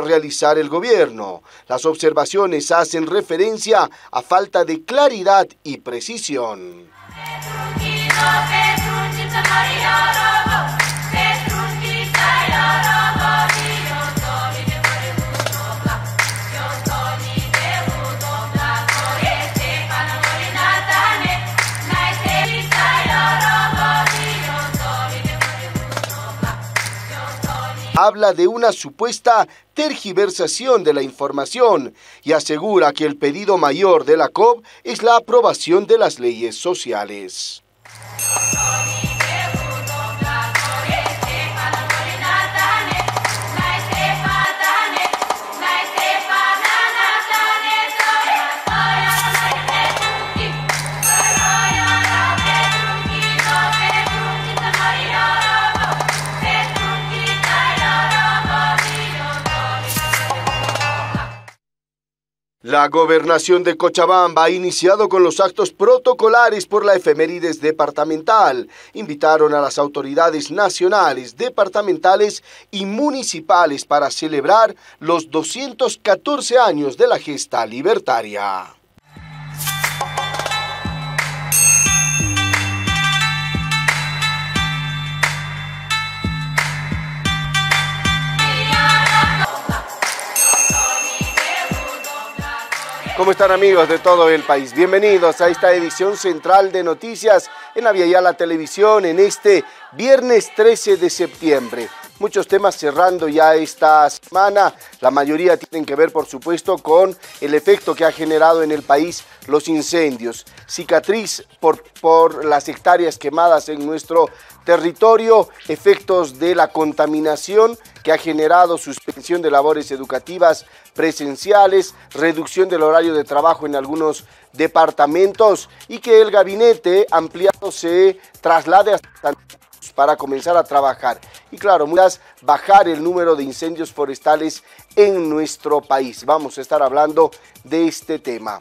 realizar el gobierno. Las observaciones hacen referencia a falta de claridad y precisión. Habla de una supuesta tergiversación de la información y asegura que el pedido mayor de la COP es la aprobación de las leyes sociales. La gobernación de Cochabamba ha iniciado con los actos protocolares por la efemérides departamental. Invitaron a las autoridades nacionales, departamentales y municipales para celebrar los 214 años de la gesta libertaria. ¿Cómo están amigos de todo el país? Bienvenidos a esta edición central de noticias en la la Televisión en este viernes 13 de septiembre. Muchos temas cerrando ya esta semana, la mayoría tienen que ver por supuesto con el efecto que ha generado en el país los incendios. Cicatriz por, por las hectáreas quemadas en nuestro territorio, efectos de la contaminación que ha generado suspensión de labores educativas presenciales, reducción del horario de trabajo en algunos departamentos y que el gabinete ampliado se traslade hasta para comenzar a trabajar. Y claro, muchas bajar el número de incendios forestales en nuestro país. Vamos a estar hablando de este tema.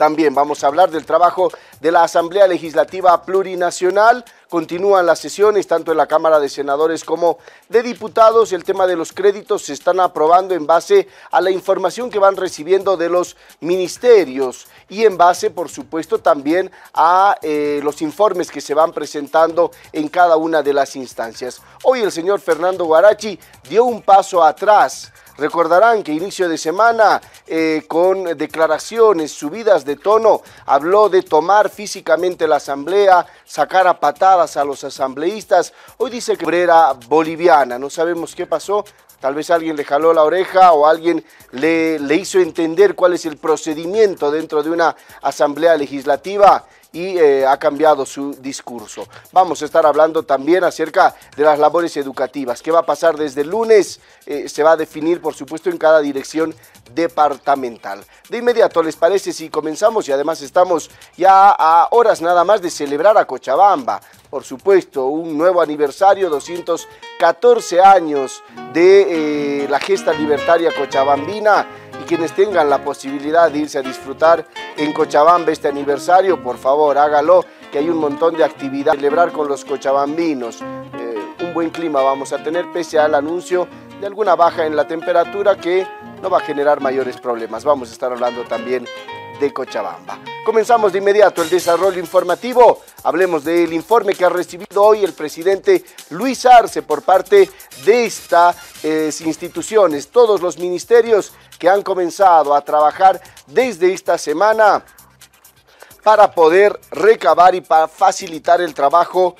También vamos a hablar del trabajo de la Asamblea Legislativa Plurinacional. Continúan las sesiones tanto en la Cámara de Senadores como de Diputados. El tema de los créditos se están aprobando en base a la información que van recibiendo de los ministerios y en base, por supuesto, también a eh, los informes que se van presentando en cada una de las instancias. Hoy el señor Fernando Guarachi dio un paso atrás Recordarán que inicio de semana, eh, con declaraciones subidas de tono, habló de tomar físicamente la asamblea, sacar a patadas a los asambleístas. Hoy dice que era boliviana, no sabemos qué pasó. Tal vez alguien le jaló la oreja o alguien le, le hizo entender cuál es el procedimiento dentro de una asamblea legislativa y eh, ha cambiado su discurso. Vamos a estar hablando también acerca de las labores educativas. ¿Qué va a pasar desde el lunes? Eh, se va a definir, por supuesto, en cada dirección departamental. De inmediato, ¿les parece si comenzamos? Y además estamos ya a horas nada más de celebrar a Cochabamba. Por supuesto, un nuevo aniversario, 214 años de eh, la gesta libertaria cochabambina quienes tengan la posibilidad de irse a disfrutar en Cochabamba este aniversario, por favor, hágalo, que hay un montón de actividad celebrar con los cochabambinos. Eh, un buen clima vamos a tener pese al anuncio de alguna baja en la temperatura que no va a generar mayores problemas. Vamos a estar hablando también de Cochabamba. Comenzamos de inmediato el desarrollo informativo. Hablemos del informe que ha recibido hoy el presidente Luis Arce por parte de estas eh, instituciones, todos los ministerios que han comenzado a trabajar desde esta semana para poder recabar y para facilitar el trabajo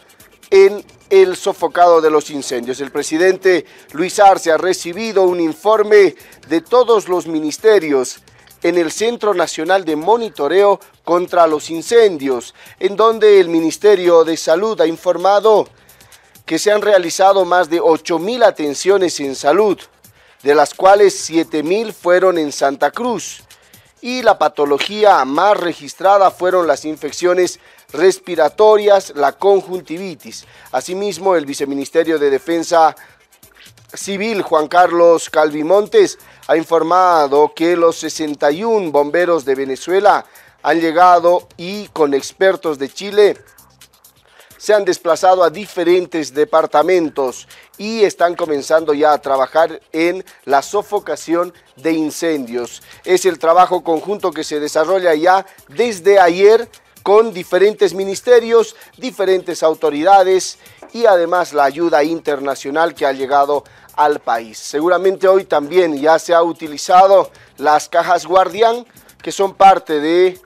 en el sofocado de los incendios. El presidente Luis Arce ha recibido un informe de todos los ministerios en el Centro Nacional de Monitoreo contra los Incendios, en donde el Ministerio de Salud ha informado que se han realizado más de 8.000 atenciones en salud, de las cuales 7.000 fueron en Santa Cruz. Y la patología más registrada fueron las infecciones respiratorias, la conjuntivitis. Asimismo, el Viceministerio de Defensa Civil, Juan Carlos Calvimontes, ha informado que los 61 bomberos de Venezuela han llegado y con expertos de Chile se han desplazado a diferentes departamentos y están comenzando ya a trabajar en la sofocación de incendios. Es el trabajo conjunto que se desarrolla ya desde ayer con diferentes ministerios, diferentes autoridades y además la ayuda internacional que ha llegado al país. Seguramente hoy también ya se ha utilizado las cajas guardián que son parte de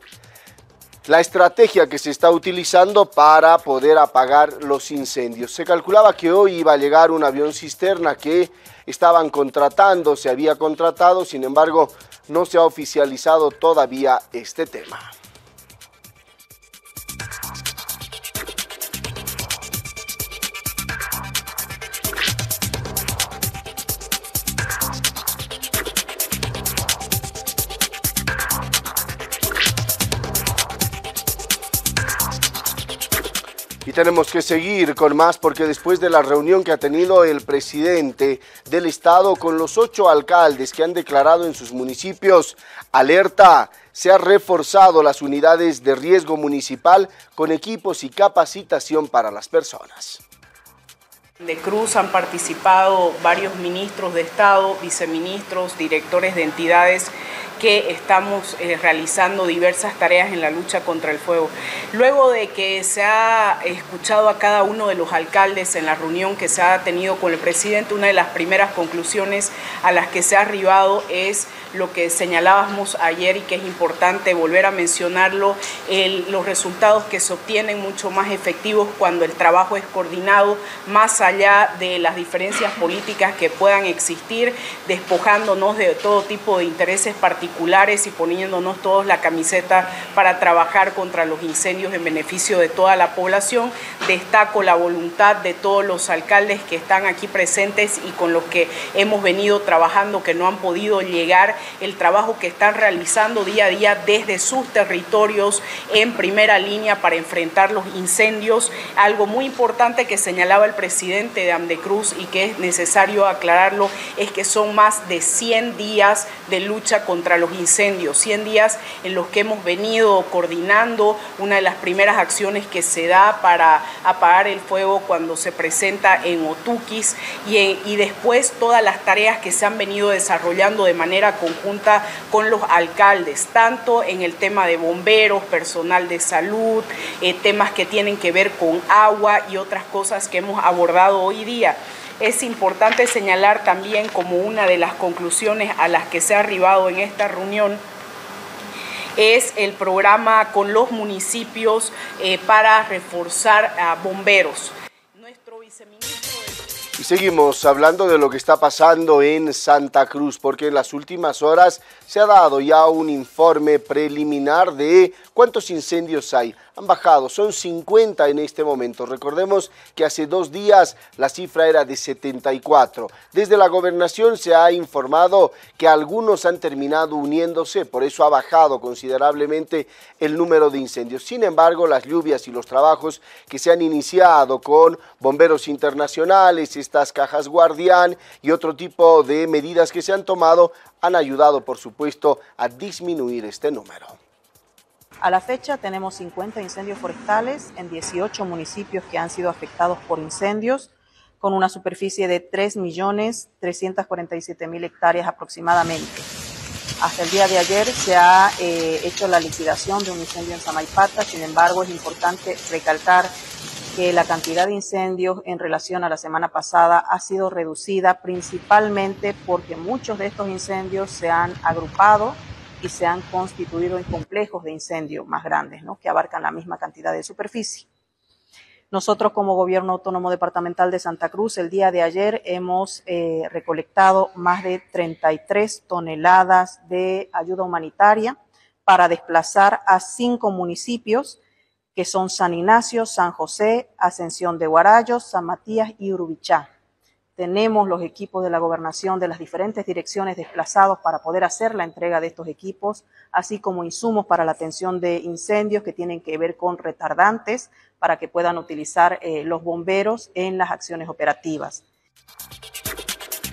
la estrategia que se está utilizando para poder apagar los incendios. Se calculaba que hoy iba a llegar un avión cisterna que estaban contratando, se había contratado, sin embargo no se ha oficializado todavía este tema. Tenemos que seguir con más porque después de la reunión que ha tenido el presidente del estado con los ocho alcaldes que han declarado en sus municipios alerta, se han reforzado las unidades de riesgo municipal con equipos y capacitación para las personas. De Cruz han participado varios ministros de Estado, viceministros, directores de entidades que estamos eh, realizando diversas tareas en la lucha contra el fuego. Luego de que se ha escuchado a cada uno de los alcaldes en la reunión que se ha tenido con el presidente, una de las primeras conclusiones a las que se ha arribado es lo que señalábamos ayer y que es importante volver a mencionarlo, los resultados que se obtienen mucho más efectivos cuando el trabajo es coordinado, más allá de las diferencias políticas que puedan existir, despojándonos de todo tipo de intereses particulares y poniéndonos todos la camiseta para trabajar contra los incendios en beneficio de toda la población. Destaco la voluntad de todos los alcaldes que están aquí presentes y con los que hemos venido trabajando, que no han podido llegar el trabajo que están realizando día a día desde sus territorios en primera línea para enfrentar los incendios. Algo muy importante que señalaba el presidente de Amdecruz y que es necesario aclararlo es que son más de 100 días de lucha contra los incendios, 100 días en los que hemos venido coordinando. Una de las primeras acciones que se da para apagar el fuego cuando se presenta en Otuquis. Y, después todas las tareas que se han venido desarrollando de manera conjunta junta con los alcaldes, tanto en el tema de bomberos, personal de salud, eh, temas que tienen que ver con agua y otras cosas que hemos abordado hoy día. Es importante señalar también como una de las conclusiones a las que se ha arribado en esta reunión es el programa con los municipios eh, para reforzar a bomberos. Nuestro viceministro y seguimos hablando de lo que está pasando en Santa Cruz, porque en las últimas horas se ha dado ya un informe preliminar de cuántos incendios hay han bajado, son 50 en este momento. Recordemos que hace dos días la cifra era de 74. Desde la gobernación se ha informado que algunos han terminado uniéndose, por eso ha bajado considerablemente el número de incendios. Sin embargo, las lluvias y los trabajos que se han iniciado con bomberos internacionales, estas cajas guardián y otro tipo de medidas que se han tomado han ayudado, por supuesto, a disminuir este número. A la fecha tenemos 50 incendios forestales en 18 municipios que han sido afectados por incendios, con una superficie de 3.347.000 hectáreas aproximadamente. Hasta el día de ayer se ha eh, hecho la liquidación de un incendio en Samaipata, sin embargo es importante recalcar que la cantidad de incendios en relación a la semana pasada ha sido reducida principalmente porque muchos de estos incendios se han agrupado y se han constituido en complejos de incendio más grandes, ¿no? que abarcan la misma cantidad de superficie. Nosotros como Gobierno Autónomo Departamental de Santa Cruz, el día de ayer hemos eh, recolectado más de 33 toneladas de ayuda humanitaria para desplazar a cinco municipios que son San Ignacio, San José, Ascensión de Guarayos, San Matías y Urubichá tenemos los equipos de la gobernación de las diferentes direcciones desplazados para poder hacer la entrega de estos equipos, así como insumos para la atención de incendios que tienen que ver con retardantes para que puedan utilizar eh, los bomberos en las acciones operativas.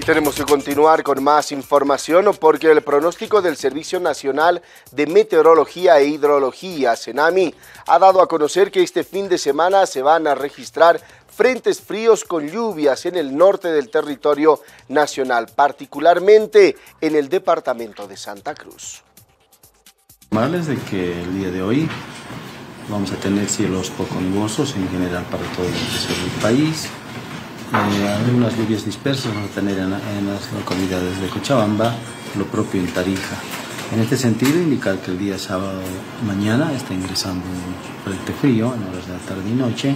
Y tenemos que continuar con más información porque el pronóstico del Servicio Nacional de Meteorología e Hidrología, CENAMI, ha dado a conocer que este fin de semana se van a registrar frentes fríos con lluvias en el norte del territorio nacional, particularmente en el departamento de Santa Cruz. Normales de que el día de hoy vamos a tener cielos poco nubosos en general para todo el país, eh, algunas lluvias dispersas vamos a tener en, las localidades de Cochabamba, lo propio en Tarija. En este sentido, indicar que el día sábado mañana está ingresando un frente frío en horas de la tarde y noche.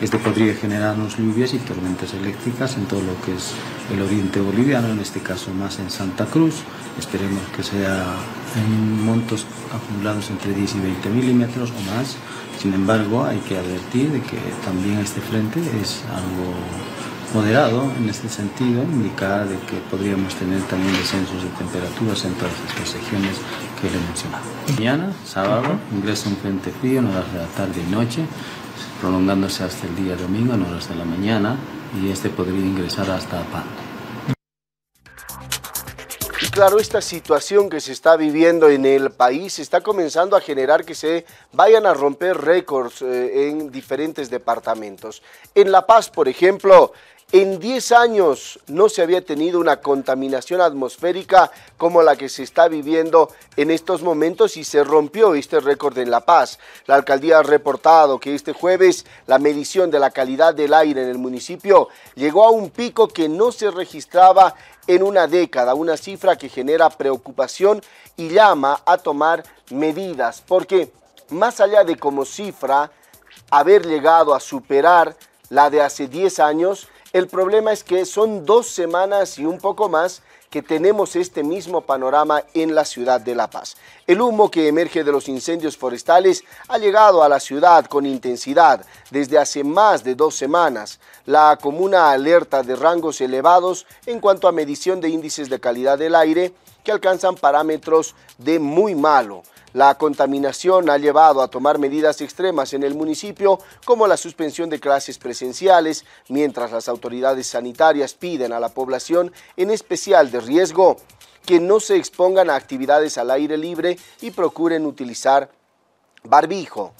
Este podría generarnos lluvias y tormentas eléctricas en todo lo que es el oriente boliviano, en este caso más en Santa Cruz. Esperemos que sea en montos acumulados entre 10 y 20 milímetros o más. Sin embargo, hay que advertir de que también este frente es algo moderado en este sentido, indica de que podríamos tener también descensos de temperaturas en todas estas regiones que le he mencionado. Mañana, sábado, ingresa un frente frío en horas de la tarde y noche, prolongándose hasta el día domingo en horas de la mañana y este podría ingresar hasta Pando. Y claro, esta situación que se está viviendo en el país está comenzando a generar que se vayan a romper récords eh, en diferentes departamentos. En La Paz, por ejemplo, en 10 años no se había tenido una contaminación atmosférica como la que se está viviendo en estos momentos y se rompió este récord en La Paz. La alcaldía ha reportado que este jueves la medición de la calidad del aire en el municipio llegó a un pico que no se registraba en una década, una cifra que genera preocupación y llama a tomar medidas, porque más allá de como cifra haber llegado a superar la de hace 10 años, el problema es que son dos semanas y un poco más que tenemos este mismo panorama en la ciudad de La Paz. El humo que emerge de los incendios forestales ha llegado a la ciudad con intensidad desde hace más de dos semanas. La comuna alerta de rangos elevados en cuanto a medición de índices de calidad del aire que alcanzan parámetros de muy malo. La contaminación ha llevado a tomar medidas extremas en el municipio, como la suspensión de clases presenciales, mientras las autoridades sanitarias piden a la población, en especial de riesgo, que no se expongan a actividades al aire libre y procuren utilizar barbijo.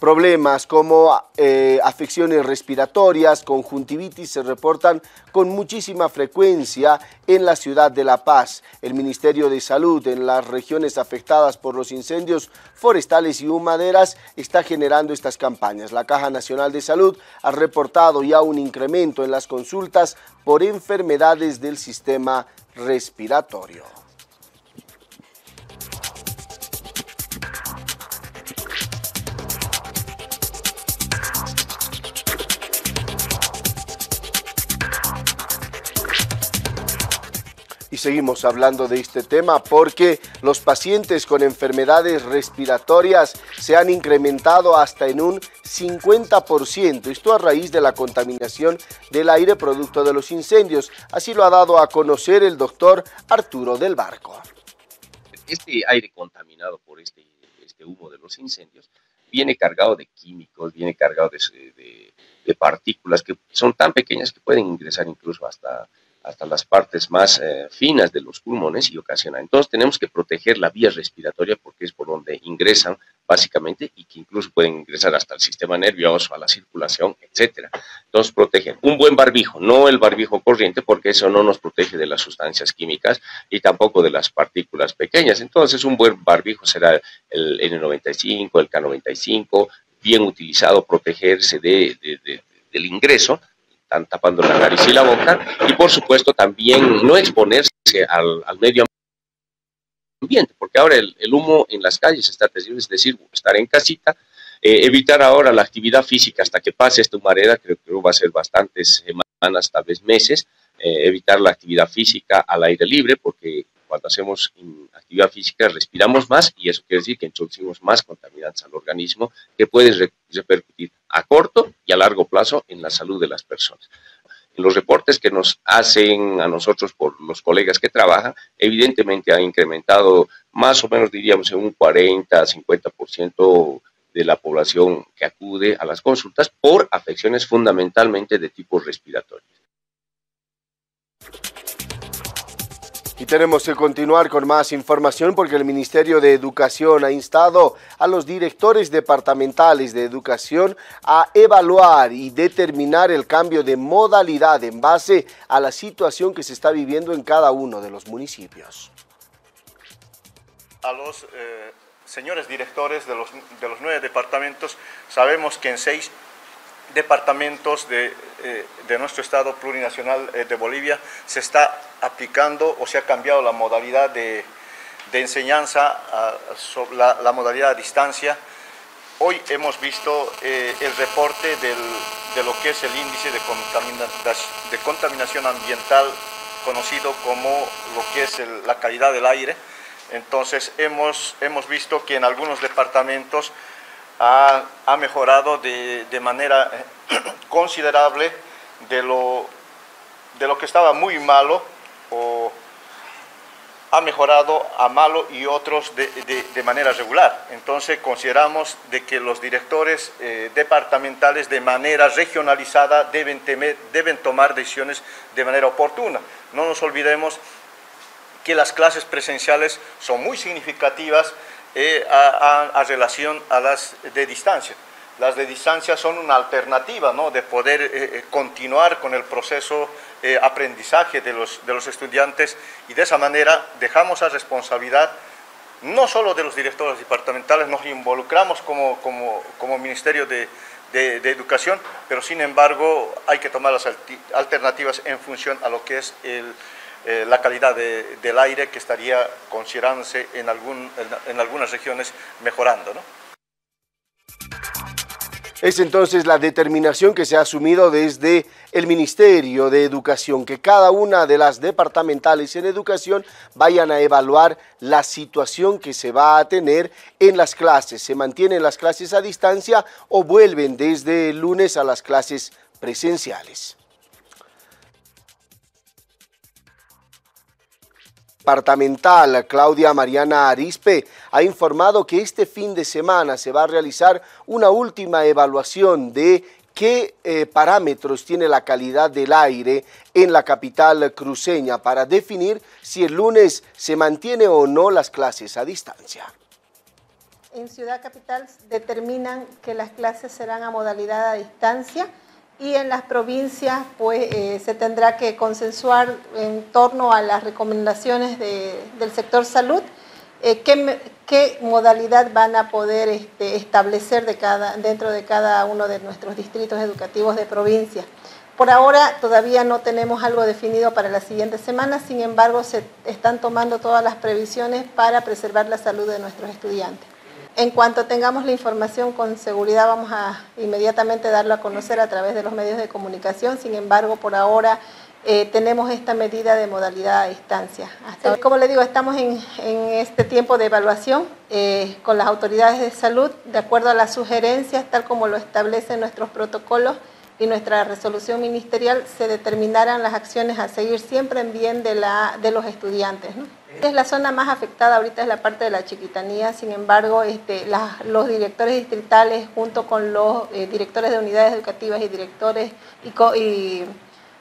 Problemas como eh, afecciones respiratorias, conjuntivitis se reportan con muchísima frecuencia en la ciudad de La Paz. El Ministerio de Salud en las regiones afectadas por los incendios forestales y humaderas está generando estas campañas. La Caja Nacional de Salud ha reportado ya un incremento en las consultas por enfermedades del sistema respiratorio. Y seguimos hablando de este tema porque los pacientes con enfermedades respiratorias se han incrementado hasta en un 50%, esto a raíz de la contaminación del aire producto de los incendios. Así lo ha dado a conocer el doctor Arturo del Barco. Este aire contaminado por este, este humo de los incendios viene cargado de químicos, viene cargado de, de partículas que son tan pequeñas que pueden ingresar incluso hasta hasta las partes más eh, finas de los pulmones y ocasiona. Entonces tenemos que proteger la vía respiratoria porque es por donde ingresan básicamente y que incluso pueden ingresar hasta el sistema nervioso, a la circulación, etcétera. Entonces protegen un buen barbijo, no el barbijo corriente porque eso no nos protege de las sustancias químicas y tampoco de las partículas pequeñas. Entonces un buen barbijo será el N95, el K95, bien utilizado, protegerse de, del ingreso están tapando la nariz y la boca, y por supuesto también no exponerse al, medio ambiente, porque ahora el, humo en las calles está terrible, es decir, estar en casita, eh, evitar ahora la actividad física hasta que pase esta humareda, creo que va a ser bastantes semanas, tal vez meses, eh, evitar la actividad física al aire libre, porque cuando hacemos actividad física respiramos más y eso quiere decir que introducimos más contaminantes al organismo que pueden repercutir a corto y a largo plazo en la salud de las personas. En los reportes que nos hacen a nosotros por los colegas que trabajan, evidentemente ha incrementado más o menos, diríamos, en un 40-50% de la población que acude a las consultas por afecciones fundamentalmente de tipo respiratorio. Y tenemos que continuar con más información porque el Ministerio de Educación ha instado a los directores departamentales de educación a evaluar y determinar el cambio de modalidad en base a la situación que se está viviendo en cada uno de los municipios. A los eh, señores directores de los, de los nueve departamentos, sabemos que en seis departamentos de, eh, de, nuestro Estado plurinacional eh, de Bolivia se está aplicando o se ha cambiado la modalidad de, de enseñanza, a, la, modalidad a distancia. Hoy hemos visto eh, el reporte del, de lo que es el índice de, contamina, de contaminación ambiental conocido como lo que es la calidad del aire. Entonces hemos, hemos visto que en algunos departamentos ha, mejorado de, manera considerable de lo, de lo que estaba muy malo o ha mejorado a malo y otros de, de, manera regular. Entonces consideramos de que los directores eh, departamentales de manera regionalizada deben, deben tomar decisiones de manera oportuna. No nos olvidemos que las clases presenciales son muy significativas eh, a, a, a, relación a las de distancia. Las de distancia son una alternativa ¿no? de poder eh, eh continuar con el proceso eh, aprendizaje de los, de los estudiantes y de esa manera dejamos a responsabilidad no solo de los directores departamentales, nos involucramos como, como, como Ministerio de, de, de, Educación, pero sin embargo hay que tomar las alternativas en función a lo que es el, eh, la calidad de, del aire que estaría considerándose en algunas regiones mejorando. ¿no? Es entonces la determinación que se ha asumido desde el Ministerio de Educación, que cada una de las departamentales en educación vayan a evaluar la situación que se va a tener en las clases. ¿Se mantienen las clases a distancia o vuelven desde el lunes a las clases presenciales? Departamental, Claudia Mariana Arispe, ha informado que este fin de semana se va a realizar una última evaluación de qué eh, parámetros tiene la calidad del aire en la capital cruceña para definir si el lunes se mantiene o no las clases a distancia. En Ciudad Capital determinan que las clases serán a modalidad a distancia y en las provincias pues eh, se tendrá que consensuar en torno a las recomendaciones de, del sector salud eh, qué, modalidad van a poder este, establecer dentro de cada uno de nuestros distritos educativos de provincia. Por ahora todavía no tenemos algo definido para la siguiente semana, sin embargo se están tomando todas las previsiones para preservar la salud de nuestros estudiantes. En cuanto tengamos la información con seguridad vamos a inmediatamente darlo a conocer a través de los medios de comunicación, sin embargo por ahora eh, tenemos esta medida de modalidad a distancia. Hasta, como le digo, estamos en, en este tiempo de evaluación eh, con las autoridades de salud, de acuerdo a las sugerencias, tal como lo establecen nuestros protocolos y nuestra resolución ministerial, se determinarán las acciones a seguir siempre en bien de, la, de los estudiantes. Es la zona más afectada ahorita es la parte de la chiquitanía, sin embargo, este, los directores distritales junto con los eh, directores de unidades educativas y directores y,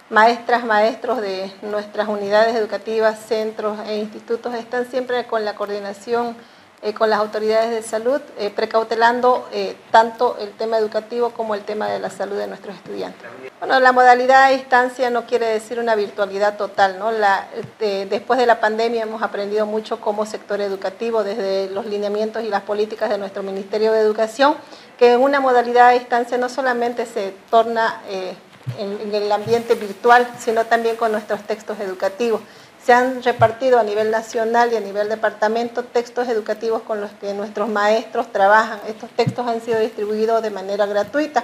maestras, maestros de nuestras unidades educativas, centros e institutos están siempre con la coordinación eh, con las autoridades de salud, eh, precautelando eh, tanto el tema educativo como el tema de la salud de nuestros estudiantes. Bueno, la modalidad a distancia no quiere decir una virtualidad total, ¿no? La, después de la pandemia hemos aprendido mucho como sector educativo, desde los lineamientos y las políticas de nuestro Ministerio de Educación, que en una modalidad a distancia no solamente se torna en el ambiente virtual, sino también con nuestros textos educativos. Se han repartido a nivel nacional y a nivel departamento textos educativos con los que nuestros maestros trabajan. Estos textos han sido distribuidos de manera gratuita.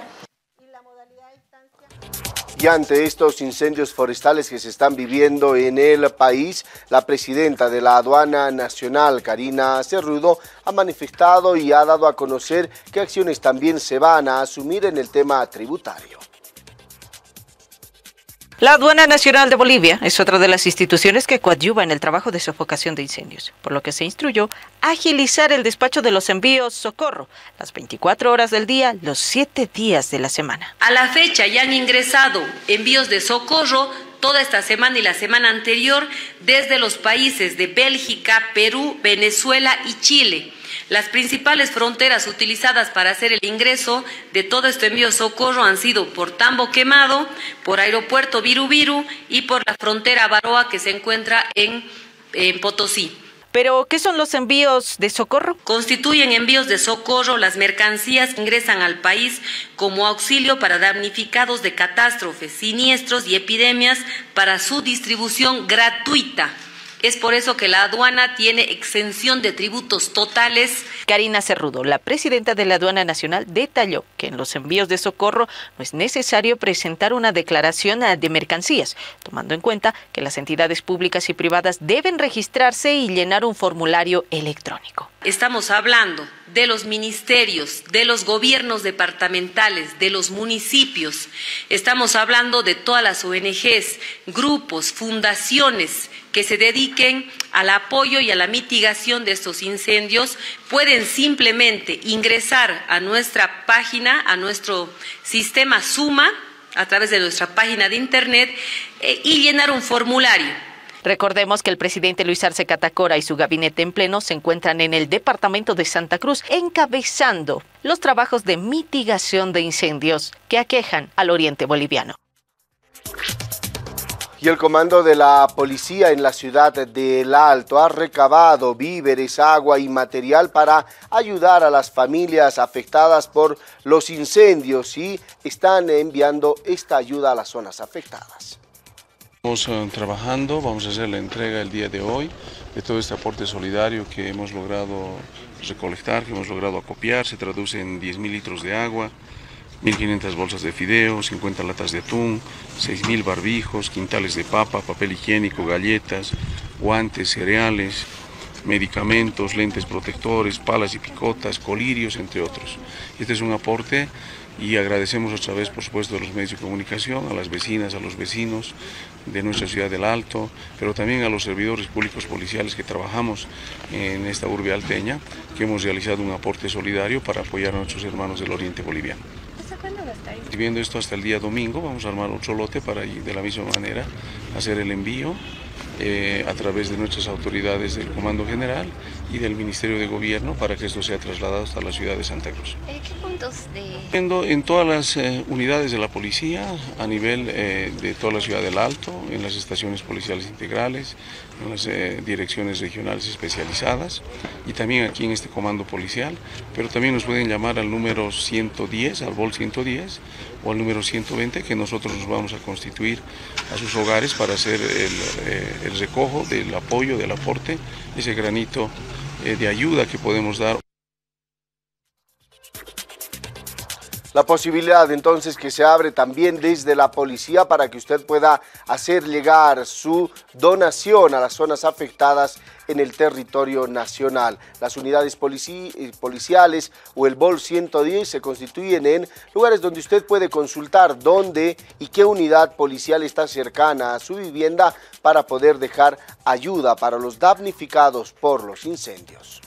Y ante estos incendios forestales que se están viviendo en el país, la presidenta de la Aduana Nacional, Karina Cerrudo, ha manifestado y ha dado a conocer qué acciones también se van a asumir en el tema tributario. La Aduana Nacional de Bolivia es otra de las instituciones que coadyuva en el trabajo de sofocación de incendios, por lo que se instruyó agilizar el despacho de los envíos socorro las 24 horas del día, los 7 días de la semana. A la fecha ya han ingresado envíos de socorro toda esta semana y la semana anterior desde los países de Bélgica, Perú, Venezuela y Chile. Las principales fronteras utilizadas para hacer el ingreso de todo este envío de socorro han sido por Tambo Quemado, por Aeropuerto Viru y por la frontera Baroa que se encuentra en, en Potosí. Pero, ¿qué son los envíos de socorro? Constituyen envíos de socorro las mercancías que ingresan al país como auxilio para damnificados de catástrofes, siniestros y epidemias para su distribución gratuita es por eso que la aduana tiene exención de tributos totales. Karina Cerrudo, la presidenta de la Aduana Nacional, detalló que en los envíos de socorro no es necesario presentar una declaración de mercancías, tomando en cuenta que las entidades públicas y privadas deben registrarse y llenar un formulario electrónico. Estamos hablando de los ministerios, de los gobiernos departamentales, de los municipios. Estamos hablando de todas las ONGs, grupos, fundaciones que se dediquen al apoyo y a la mitigación de estos incendios pueden simplemente ingresar a nuestra página, a nuestro sistema Suma, a través de nuestra página de Internet eh, y llenar un formulario. Recordemos que el presidente Luis Arce Catacora y su gabinete en pleno se encuentran en el departamento de Santa Cruz encabezando los trabajos de mitigación de incendios que aquejan al oriente boliviano y el comando de la policía en la ciudad de El Alto ha recabado víveres, agua y material para ayudar a las familias afectadas por los incendios y están enviando esta ayuda a las zonas afectadas. Estamos trabajando, vamos a hacer la entrega el día de hoy de todo este aporte solidario que hemos logrado recolectar, que hemos logrado acopiar, se traduce en 10.000 litros de agua, 1.500 bolsas de fideo, 50 latas de atún, 6.000 barbijos, quintales de papa, papel higiénico, galletas, guantes, cereales, medicamentos, lentes protectores, palas y picotas, colirios, entre otros. Este es un aporte y agradecemos otra vez, por supuesto, a los medios de comunicación, a las vecinas, a los vecinos de nuestra ciudad del Alto, pero también a los servidores públicos policiales que trabajamos en esta urbe alteña, que hemos realizado un aporte solidario para apoyar a nuestros hermanos del oriente boliviano. Viendo esto hasta el día domingo, vamos a armar otro lote para de la misma manera hacer el envío eh, a través de nuestras autoridades del Comando General y del Ministerio de Gobierno para que esto sea trasladado hasta la ciudad de Santa Cruz. Eh, ¿Qué puntos de...? En todas las eh, unidades de la policía, a nivel de toda la ciudad del Alto, en las estaciones policiales integrales, en las direcciones regionales especializadas y también aquí en este comando policial, pero también nos pueden llamar al número 110, al BOL 110 o al número 120 que nosotros nos vamos a constituir a sus hogares para hacer el, eh, recojo del apoyo, del aporte, ese granito eh, de ayuda que podemos dar. La posibilidad entonces que se abre también desde la policía para que usted pueda hacer llegar su donación a las zonas afectadas en el territorio nacional. Las unidades policiales o el BOL 110 se constituyen en lugares donde usted puede consultar dónde y qué unidad policial está cercana a su vivienda para poder dejar ayuda para los damnificados por los incendios.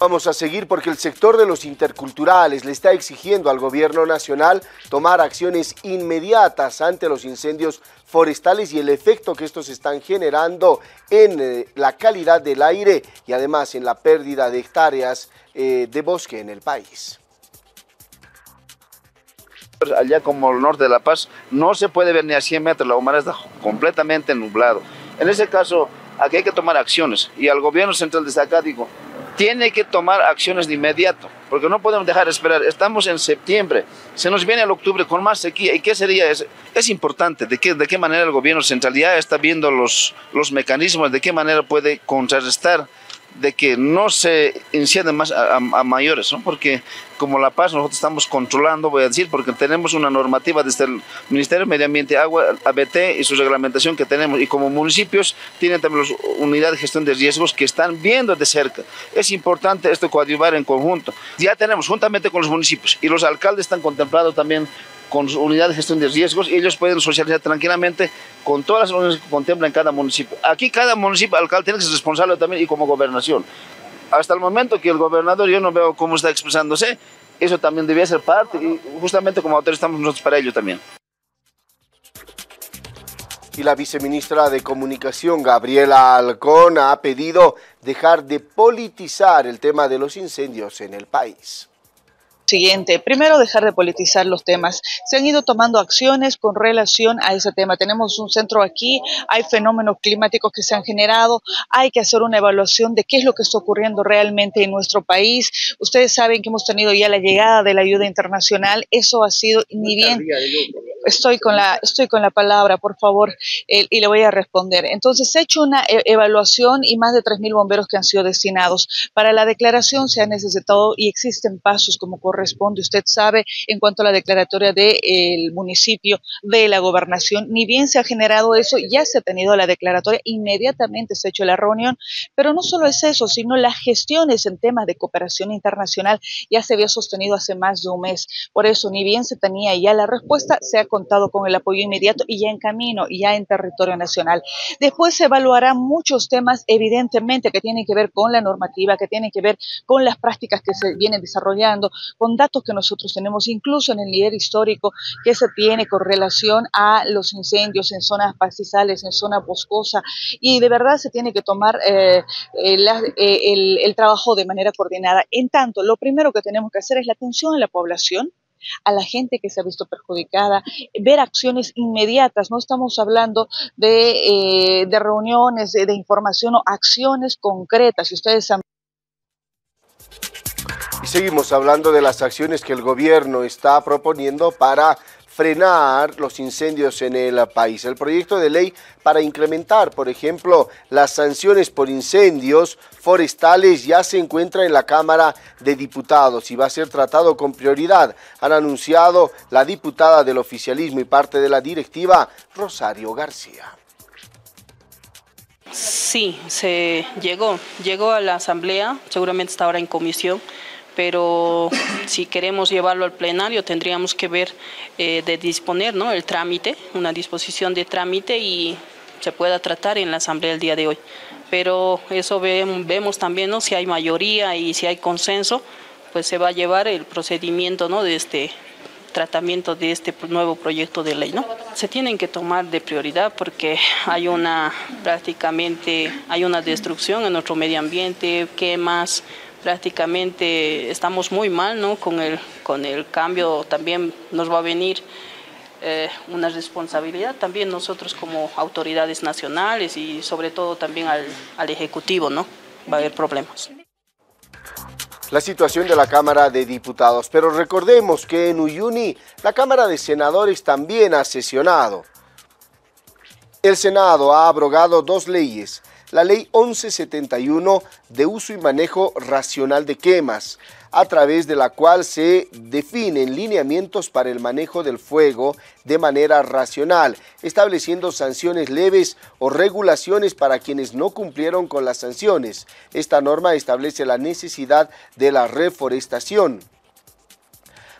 Vamos a seguir porque el sector de los interculturales le está exigiendo al gobierno nacional tomar acciones inmediatas ante los incendios forestales y el efecto que estos están generando en eh, la calidad del aire y además en la pérdida de hectáreas eh, de bosque en el país. Allá como el norte de La Paz no se puede ver ni a 100 metros, la humedad está completamente nublado. En ese caso, aquí hay que tomar acciones y al gobierno central de Zacático tiene que tomar acciones de inmediato, porque no podemos dejar de esperar. Estamos en septiembre, se nos viene el octubre con más sequía. ¿Y qué sería? Es, es importante de qué, de qué manera el gobierno central ya está viendo los, los mecanismos, de qué manera puede contrarrestar de que no se incidan más a, mayores, ¿no? porque como La Paz nosotros estamos controlando, voy a decir, porque tenemos una normativa desde el Ministerio de Medio Ambiente, Agua, ABT y su reglamentación que tenemos, y como municipios tienen también las unidades de gestión de riesgos que están viendo de cerca. Es importante esto coadyuvar en conjunto. Ya tenemos, juntamente con los municipios, y los alcaldes están contemplados también con su unidad de gestión de riesgos y ellos pueden socializar tranquilamente con todas las unidades que contemplan cada municipio. Aquí cada municipio, alcalde tiene que ser responsable también y como gobernación. Hasta el momento que el gobernador, yo no veo cómo está expresándose, eso también debía ser parte y justamente como autores estamos nosotros para ello también. Y la viceministra de Comunicación, Gabriela Alcón, ha pedido dejar de politizar el tema de los incendios en el país siguiente. Primero, dejar de politizar los temas. Se han ido tomando acciones con relación a ese tema. Tenemos un centro aquí, hay fenómenos climáticos que se han generado, hay que hacer una evaluación de qué es lo que está ocurriendo realmente en nuestro país. Ustedes saben que hemos tenido ya la llegada de la ayuda internacional. Eso ha sido ni bien estoy con la, estoy con la palabra, por favor, y le voy a responder. Entonces, he hecho una e, evaluación y más de 3.000 bomberos que han sido destinados. Para la declaración se ha necesitado y existen pasos como corresponde. Usted sabe, en cuanto a la declaratoria del municipio, de la gobernación, ni bien se ha generado eso, ya se ha tenido la declaratoria, inmediatamente se ha hecho la reunión, pero no solo es eso, sino las gestiones en temas de cooperación internacional ya se había sostenido hace más de un mes. Por eso, ni bien se tenía ya la respuesta, se ha contado con el apoyo inmediato y ya en camino, y ya en territorio nacional. Después se evaluarán muchos temas, evidentemente, que tienen que ver con la normativa, que tienen que ver con las prácticas que se vienen desarrollando, con datos que nosotros tenemos, incluso en el nivel histórico que se tiene con relación a los incendios en zonas pastizales, en zona boscosa, y de verdad se tiene que tomar eh, eh, eh, el, el trabajo de manera coordinada. En tanto, lo primero que tenemos que hacer es la atención a la población, a la gente que se ha visto perjudicada, ver acciones inmediatas, no estamos hablando de, eh, reuniones, de, de, información o acciones concretas. Si ustedes han... Y seguimos hablando de las acciones que el gobierno está proponiendo para frenar los incendios en el país. El proyecto de ley para incrementar, por ejemplo, las sanciones por incendios forestales ya se encuentra en la Cámara de Diputados y va a ser tratado con prioridad, han anunciado la diputada del oficialismo y parte de la directiva, Rosario García. Sí, se llegó, llegó a la Asamblea, seguramente está ahora en comisión, pero si queremos llevarlo al plenario tendríamos que ver eh, de disponer ¿no? el trámite, una disposición de trámite y se pueda tratar en la asamblea el día de hoy. Pero eso vemos también ¿no? si hay mayoría y si hay consenso, pues se va a llevar el procedimiento ¿no? de este tratamiento de este nuevo proyecto de ley, ¿no? Se tienen que tomar de prioridad porque hay una prácticamente hay una destrucción en nuestro medio ambiente, quemas, prácticamente estamos muy mal, ¿no? Con el, con el cambio también nos va a venir eh, una responsabilidad también nosotros como autoridades nacionales y sobre todo también al, al Ejecutivo, ¿no? Va a haber problemas la situación de la Cámara de Diputados. Pero recordemos que en Uyuni la Cámara de Senadores también ha sesionado. El Senado ha abrogado dos leyes la Ley 1171 de uso y manejo racional de quemas, a través de la cual se definen lineamientos para el manejo del fuego de manera racional, estableciendo sanciones leves o regulaciones para quienes no cumplieron con las sanciones. Esta norma establece la necesidad de la reforestación.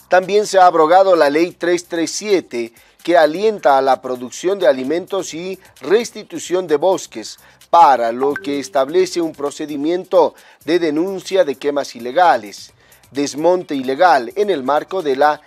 También se ha abrogado la Ley 337 que alienta a la producción de alimentos y restitución de bosques, para lo que establece un procedimiento de denuncia de quemas ilegales, desmonte ilegal en el marco de la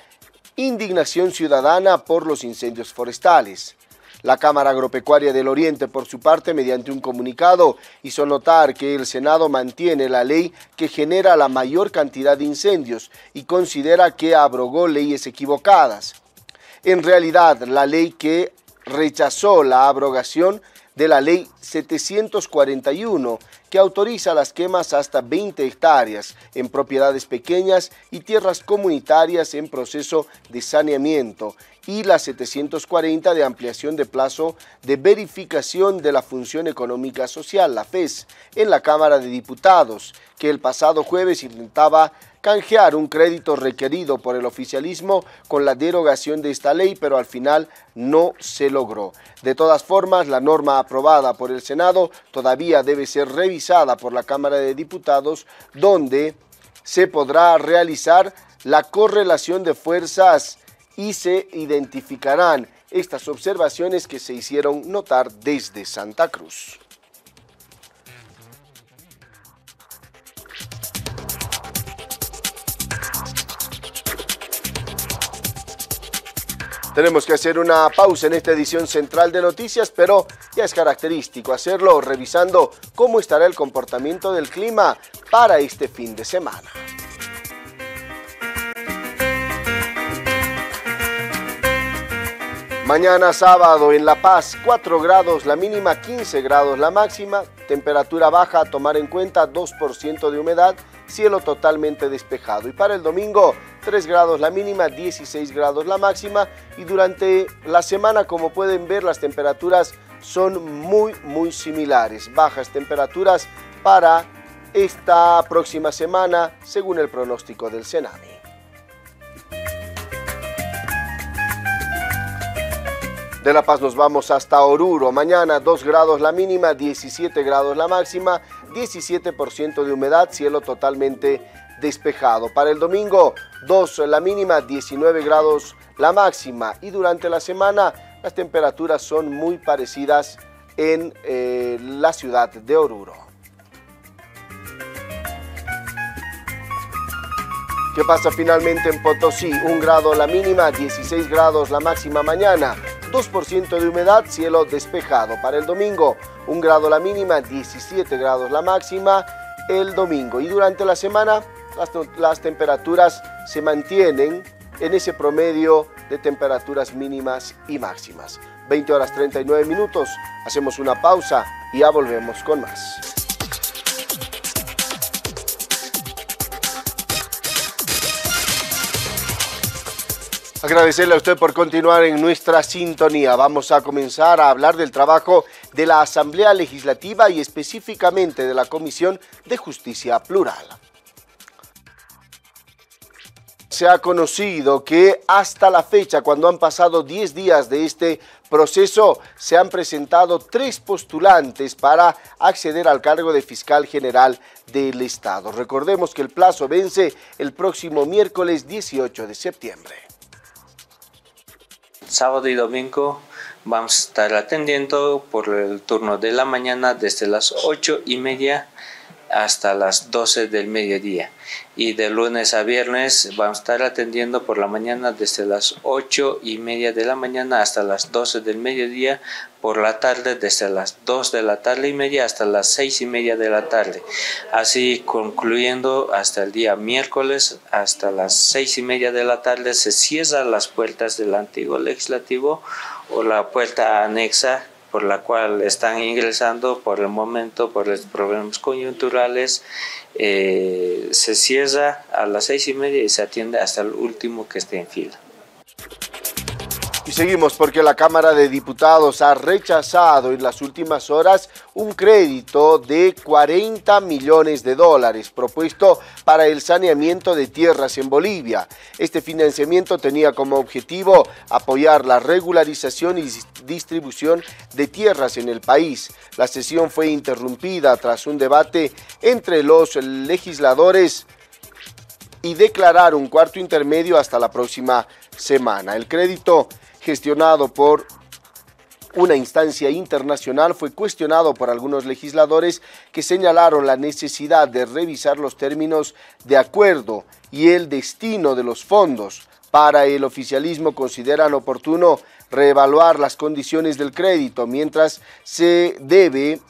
indignación ciudadana por los incendios forestales. La Cámara Agropecuaria del Oriente, por su parte, mediante un comunicado, hizo notar que el Senado mantiene la ley que genera la mayor cantidad de incendios y considera que abrogó leyes equivocadas. En realidad, la ley que rechazó la abrogación de la Ley 741, que autoriza las quemas hasta 20 hectáreas en propiedades pequeñas y tierras comunitarias en proceso de saneamiento, y la 740 de ampliación de plazo de verificación de la función económica social, la FES, en la Cámara de Diputados, que el pasado jueves intentaba canjear un crédito requerido por el oficialismo con la derogación de esta ley, pero al final no se logró. De todas formas, la norma aprobada por el Senado todavía debe ser revisada por la Cámara de Diputados, donde se podrá realizar la correlación de fuerzas y se identificarán estas observaciones que se hicieron notar desde Santa Cruz. Tenemos que hacer una pausa en esta edición central de noticias, pero ya es característico hacerlo revisando cómo estará el comportamiento del clima para este fin de semana. Mañana sábado en La Paz, 4 grados la mínima, 15 grados la máxima, temperatura baja a tomar en cuenta, 2% de humedad, cielo totalmente despejado. Y para el domingo, 3 grados la mínima, 16 grados la máxima. Y durante la semana, como pueden ver, las temperaturas son muy, muy similares. Bajas temperaturas para esta próxima semana, según el pronóstico del Senami. De La Paz nos vamos hasta Oruro. Mañana 2 grados la mínima, 17 grados la máxima, 17% de humedad, cielo totalmente despejado. Para el domingo 2 la mínima, 19 grados la máxima. Y durante la semana las temperaturas son muy parecidas en eh, la ciudad de Oruro. ¿Qué pasa finalmente en Potosí? 1 grado la mínima, 16 grados la máxima mañana. 2% de humedad, cielo despejado. Para el domingo, 1 grado la mínima, 17 grados la máxima el domingo. Y durante la semana, las, las temperaturas se mantienen en ese promedio de temperaturas mínimas y máximas. 20 horas 39 minutos, hacemos una pausa y ya volvemos con más. Agradecerle a usted por continuar en nuestra sintonía. Vamos a comenzar a hablar del trabajo de la Asamblea Legislativa y específicamente de la Comisión de Justicia Plural. Se ha conocido que hasta la fecha, cuando han pasado 10 días de este proceso, se han presentado tres postulantes para acceder al cargo de fiscal general del Estado. Recordemos que el plazo vence el próximo miércoles 18 de septiembre sábado y domingo vamos a estar atendiendo por el turno de la mañana desde las ocho y media hasta las 12 del mediodía. Y de lunes a viernes vamos a estar atendiendo por la mañana desde las 8 y media de la mañana hasta las 12 del mediodía por la tarde desde las 2 de la tarde y media hasta las 6 y media de la tarde. Así concluyendo hasta el día miércoles hasta las 6 y media de la tarde se cierran las puertas del antiguo legislativo o la puerta anexa por la cual están ingresando por el momento por los problemas coyunturales eh, se cierra a las seis y media y se atiende hasta el último que esté en fila. Y seguimos porque la Cámara de Diputados ha rechazado en las últimas horas un crédito de 40 millones de dólares propuesto para el saneamiento de tierras en Bolivia. Este financiamiento tenía como objetivo apoyar la regularización y distribución de tierras en el país. La sesión fue interrumpida tras un debate entre los legisladores y declarar un cuarto intermedio hasta la próxima semana. El crédito gestionado por una instancia internacional fue cuestionado por algunos legisladores que señalaron la necesidad de revisar los términos de acuerdo y el destino de los fondos. Para el oficialismo consideran oportuno reevaluar las condiciones del crédito mientras se debe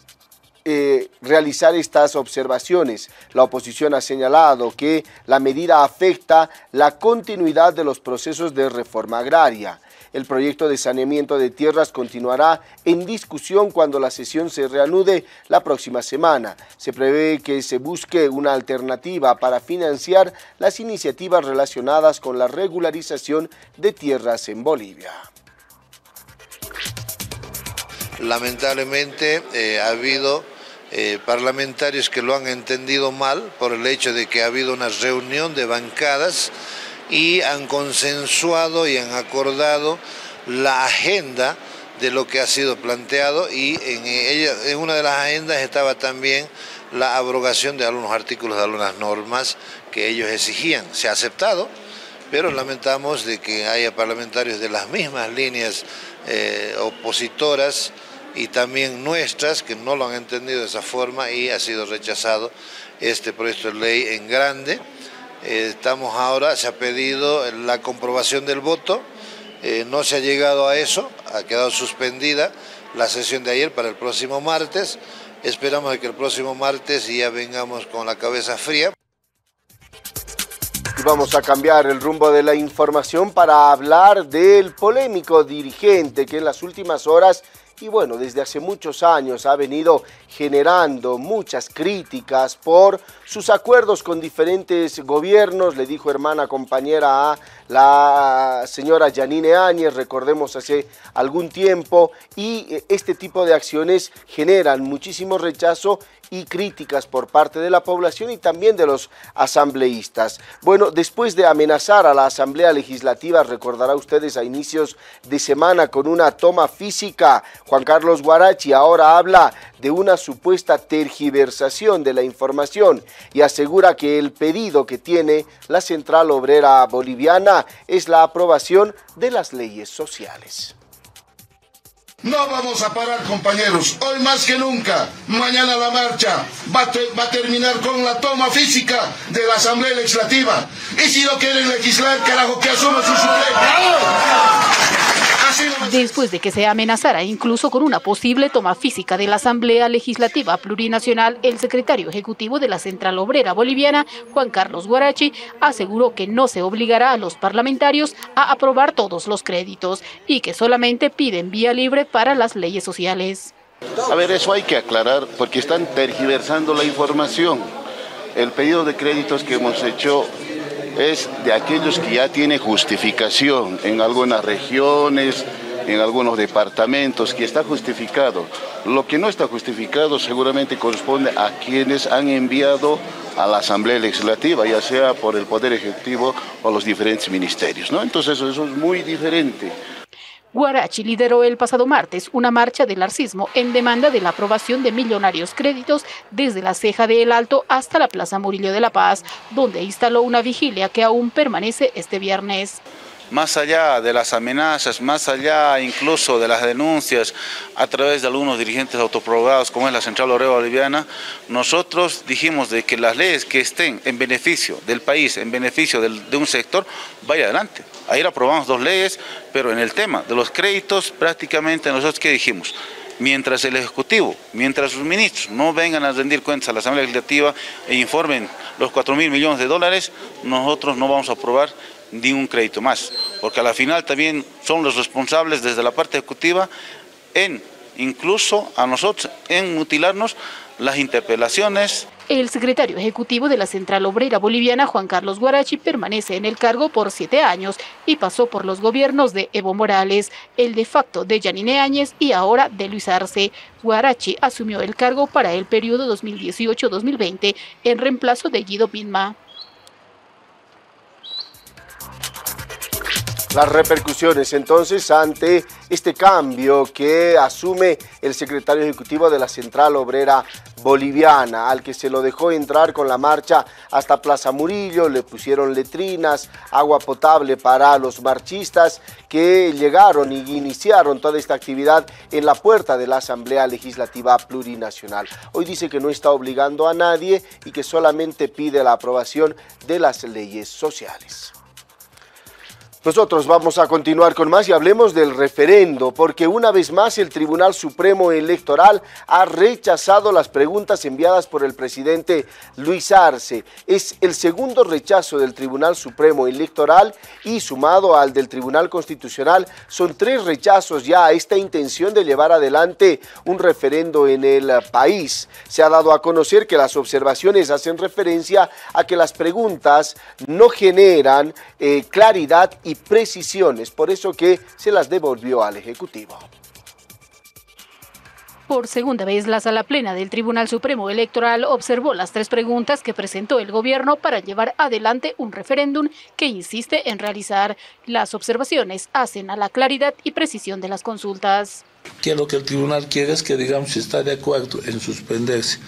eh, realizar estas observaciones. La oposición ha señalado que la medida afecta la continuidad de los procesos de reforma agraria. El proyecto de saneamiento de tierras continuará en discusión cuando la sesión se reanude la próxima semana. Se prevé que se busque una alternativa para financiar las iniciativas relacionadas con la regularización de tierras en Bolivia. Lamentablemente eh, ha habido eh, parlamentarios que lo han entendido mal por el hecho de que ha habido una reunión de bancadas y han consensuado y han acordado la agenda de lo que ha sido planteado y en, ella, en una de las agendas estaba también la abrogación de algunos artículos, de algunas normas que ellos exigían. Se ha aceptado, pero lamentamos de que haya parlamentarios de las mismas líneas eh, opositoras y también nuestras que no lo han entendido de esa forma y ha sido rechazado este proyecto de ley en grande. Estamos ahora, se ha pedido la comprobación del voto eh, no se ha llegado a eso, ha quedado suspendida la sesión de ayer para el próximo martes. Esperamos que el próximo martes ya vengamos con la cabeza fría. Y vamos a cambiar el rumbo de la información para hablar del polémico dirigente que en las últimas horas y bueno, desde hace muchos años ha venido generando muchas críticas por sus acuerdos con diferentes gobiernos, le dijo hermana compañera a la señora Janine Áñez, recordemos hace algún tiempo, y este tipo de acciones generan muchísimo rechazo y críticas por parte de la población y también de los asambleístas. Bueno, después de amenazar a la Asamblea Legislativa, recordará ustedes a inicios de semana con una toma física, Juan Carlos Guarachi ahora habla de una supuesta tergiversación de la información y asegura que el pedido que tiene la Central Obrera Boliviana es la aprobación de las leyes sociales. No vamos a parar, compañeros. Hoy más que nunca. Mañana la marcha va a, terminar con la toma física de la Asamblea Legislativa. Y si no quieren legislar, carajo, que asuma su suplente. Después de que se amenazara incluso con una posible toma física de la Asamblea Legislativa Plurinacional, el secretario ejecutivo de la Central Obrera Boliviana, Juan Carlos Guarachi, aseguró que no se obligará a los parlamentarios a aprobar todos los créditos y que solamente piden vía libre para las leyes sociales. A ver, eso hay que aclarar porque están tergiversando la información. El pedido de créditos que hemos hecho es de aquellos que ya tienen justificación en algunas regiones, en algunos departamentos, que está justificado. Lo que no está justificado seguramente corresponde a quienes han enviado a la Asamblea Legislativa, ya sea por el Poder Ejecutivo o los diferentes ministerios. ¿no? Entonces eso es muy diferente. Guarachi lideró el pasado martes una marcha del arcismo en demanda de la aprobación de millonarios créditos desde la ceja de El Alto hasta la Plaza Murillo de la Paz, donde instaló una vigilia que aún permanece este viernes más allá de las amenazas, más allá incluso de las denuncias a través de algunos dirigentes autoprobados como es la Central Obrera Boliviana, nosotros dijimos de que las leyes que estén en beneficio del país, en beneficio de un sector, vaya adelante. Ayer aprobamos dos leyes, pero en el tema de los créditos prácticamente nosotros qué dijimos, mientras el Ejecutivo, mientras sus ministros no vengan a rendir cuentas a la Asamblea Legislativa e informen los 4 mil millones de dólares, nosotros no vamos a aprobar ningún crédito más, porque a la final también son los responsables desde la parte ejecutiva en, incluso a nosotros, en mutilarnos las interpelaciones. El secretario ejecutivo de la Central Obrera Boliviana, Juan Carlos Guarachi, permanece en el cargo por siete años y pasó por los gobiernos de Evo Morales, el de facto de Yanine Áñez y ahora de Luis Arce. Guarachi asumió el cargo para el periodo 2018-2020 en reemplazo de Guido Pinma. Las repercusiones entonces ante este cambio que asume el secretario ejecutivo de la Central Obrera Boliviana, al que se lo dejó entrar con la marcha hasta Plaza Murillo, le pusieron letrinas, agua potable para los marchistas que llegaron y iniciaron toda esta actividad en la puerta de la Asamblea Legislativa Plurinacional. Hoy dice que no está obligando a nadie y que solamente pide la aprobación de las leyes sociales. Nosotros vamos a continuar con más y hablemos del referendo, porque una vez más el Tribunal Supremo Electoral ha rechazado las preguntas enviadas por el presidente Luis Arce. Es el segundo rechazo del Tribunal Supremo Electoral y sumado al del Tribunal Constitucional, son tres rechazos ya a esta intención de llevar adelante un referendo en el país. Se ha dado a conocer que las observaciones hacen referencia a que las preguntas no generan eh, claridad y precisiones, por eso que se las devolvió al Ejecutivo. Por segunda vez, la Sala Plena del Tribunal Supremo Electoral observó las tres preguntas que presentó el gobierno para llevar adelante un referéndum que insiste en realizar. Las observaciones hacen a la claridad y precisión de las consultas. Que lo que el tribunal quiere es que, digamos, si está de acuerdo en suspenderse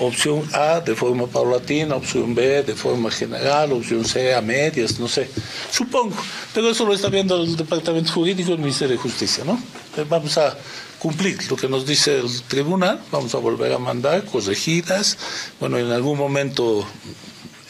opción A de forma paulatina, opción B de forma general, opción C a medias, no sé, supongo, pero eso lo está viendo el Departamento Jurídico del Ministerio de Justicia, ¿no? Eh, vamos a cumplir lo que nos dice el tribunal, vamos a volver a mandar corregidas, bueno, en algún momento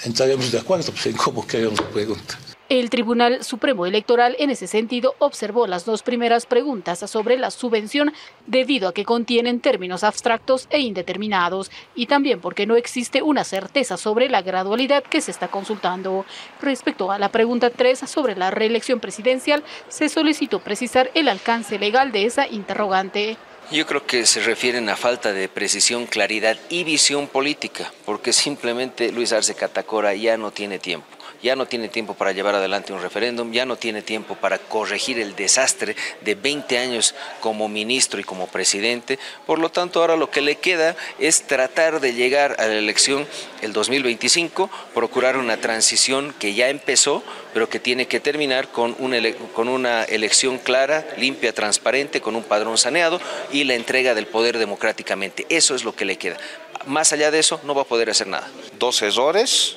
entraremos de acuerdo pues, en cómo queremos la pregunta. El Tribunal Supremo Electoral en ese sentido observó las dos primeras preguntas sobre la subvención debido a que contienen términos abstractos e indeterminados y también porque no existe una certeza sobre la gradualidad que se está consultando. Respecto a la pregunta 3 sobre la reelección presidencial, se solicitó precisar el alcance legal de esa interrogante. Yo creo que se refieren a falta de precisión, claridad y visión política, porque simplemente Luis Arce Catacora ya no tiene tiempo ya no tiene tiempo para llevar adelante un referéndum, ya no tiene tiempo para corregir el desastre de 20 años como ministro y como presidente. Por lo tanto, ahora lo que le queda es tratar de llegar a la elección el 2025, procurar una transición que ya empezó, pero que tiene que terminar con una, con una elección clara, limpia, transparente, con un padrón saneado y la entrega del poder democráticamente. Eso es lo que le queda. Más allá de eso, no va a poder hacer nada. Dos errores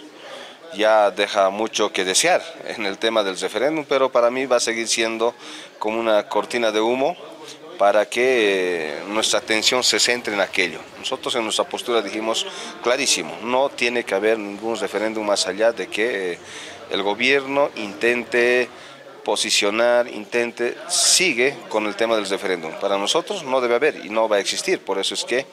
ya deja mucho que desear en el tema del referéndum, pero para mí va a seguir siendo como una cortina de humo para que eh, nuestra atención se centre en aquello. Nosotros en nuestra postura dijimos clarísimo, no tiene que haber ningún referéndum más allá de que eh, el gobierno intente posicionar, intente, sigue con el tema del referéndum. Para nosotros no debe haber y no va a existir, por eso es que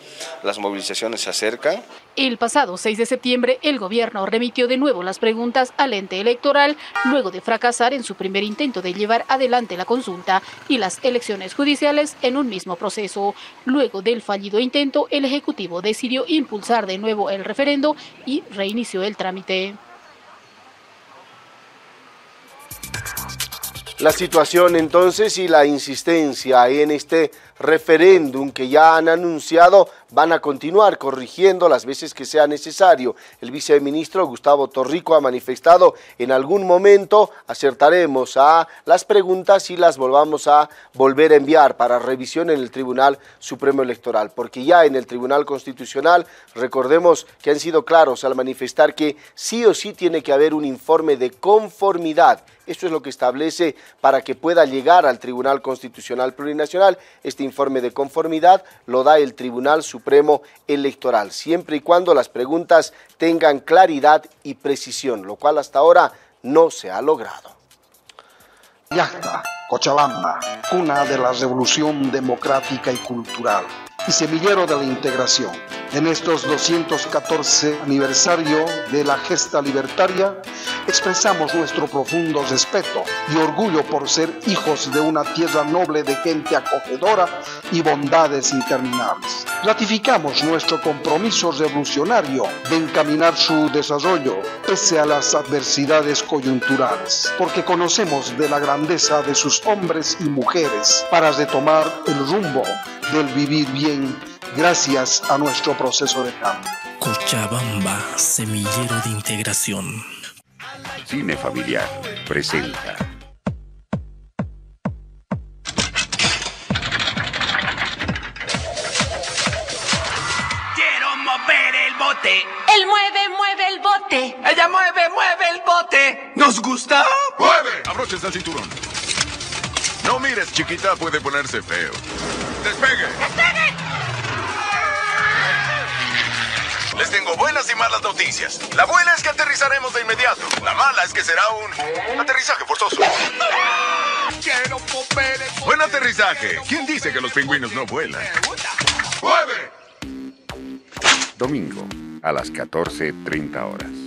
las movilizaciones se acercan. El pasado 6 de septiembre, el gobierno remitió de nuevo las preguntas al ente electoral, luego de fracasar en su primer intento de llevar adelante la consulta y las elecciones judiciales en un mismo proceso. Luego del fallido intento, el Ejecutivo decidió impulsar de nuevo el referendo y reinició el trámite. La situación entonces y la insistencia en este referéndum que ya han anunciado van a continuar corrigiendo las veces que sea necesario. El viceministro Gustavo Torrico ha manifestado en algún momento acertaremos a las preguntas y las volvamos a volver a enviar para revisión en el Tribunal Supremo Electoral, porque ya en el Tribunal Constitucional recordemos que han sido claros al manifestar que sí o sí tiene que haber un informe de conformidad. Esto es lo que establece para que pueda llegar al Tribunal Constitucional Plurinacional. Este informe de conformidad lo da el Tribunal Supremo Electoral, siempre y cuando las preguntas tengan claridad y precisión, lo cual hasta ahora no se ha logrado. Yacta, Cochabamba, cuna de la revolución democrática y cultural y semillero de la integración. En estos 214 aniversario de la gesta libertaria, expresamos nuestro profundo respeto y orgullo por ser hijos de una tierra noble de gente acogedora y bondades interminables. Ratificamos nuestro compromiso revolucionario de encaminar su desarrollo pese a las adversidades coyunturales, porque conocemos de la grandeza de sus hombres y mujeres para retomar el rumbo del vivir bien gracias a nuestro proceso de cambio. Cochabamba, semillero de integración. Cine Familiar presenta. Quiero mover el bote. Él mueve, mueve el bote. Ella mueve, mueve el bote. ¿Nos gusta? ¡Mueve! Abroches el cinturón. No mires, chiquita, puede ponerse feo. ¡Despegue! ¡Despegue! Les tengo buenas y malas noticias. La buena es que aterrizaremos de inmediato. La mala es que será un aterrizaje forzoso. Quiero Buen aterrizaje. ¿Quién dice que los pingüinos no vuelan? ¡Mueve! Domingo a las 14.30 horas.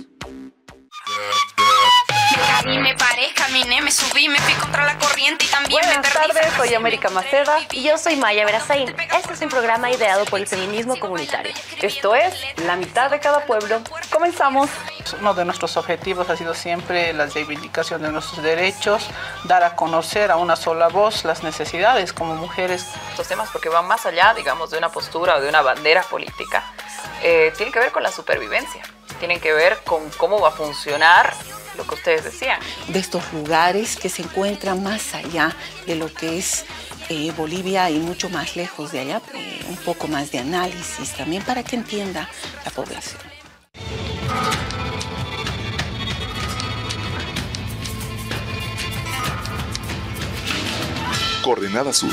Me paré, caminé, me subí, me fui contra la corriente y también Buenas me perdí. tardes, soy América Maceda y yo soy Maya Berazain. Este es un programa ideado por el feminismo comunitario. Esto es La mitad de cada pueblo. Comenzamos. Uno de nuestros objetivos ha sido siempre la reivindicación de nuestros derechos, dar a conocer a una sola voz las necesidades como mujeres. Estos temas porque van más allá, digamos, de una postura o de una bandera política. Eh, tienen que ver con la supervivencia, tienen que ver con cómo va a funcionar lo que ustedes decían. de estos lugares que se encuentran más allá de lo que es eh, Bolivia y mucho más lejos de allá, eh, un poco más de análisis también para que entienda la población. Coordenada Sur.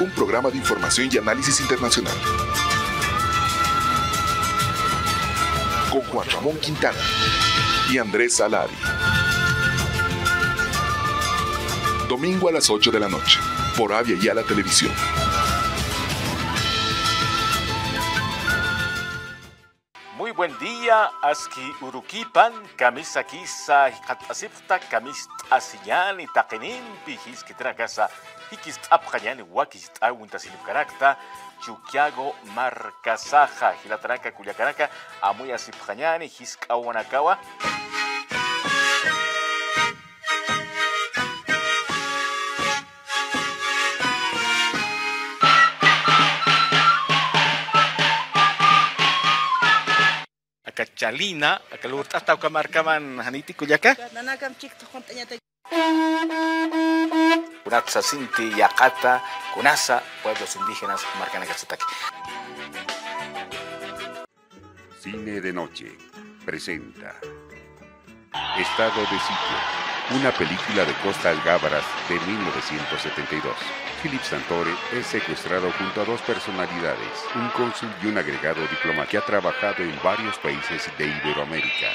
Un programa de información y análisis internacional. con Juan Ramón Quintana y Andrés Alari. Domingo a las 8 de la noche, por Avia y a la televisión. Muy buen día, Aski Urukipan, Camisa Kisa, Hikatasifta, Kamis Asiyan, Itakenim, Pijis, Kitrakasa, Hikist Apkayan, Wakist Awintasin Chuquiago Marcasaja, Gilataraca, Culiacaraca, Amuya Sipjañani, Hiscahuanacagua. Acachalina, acalurta hasta marcaban Haniti Culiaca. Kunatsa Sinti, Yakata, Kunasa, pueblos indígenas, marcan Katsutaki. Cine de Noche presenta Estado de Sitio, una película de Costa Gábaras de 1972. Philip Santore es secuestrado junto a dos personalidades, un cónsul y un agregado diplomático que ha trabajado en varios países de Iberoamérica,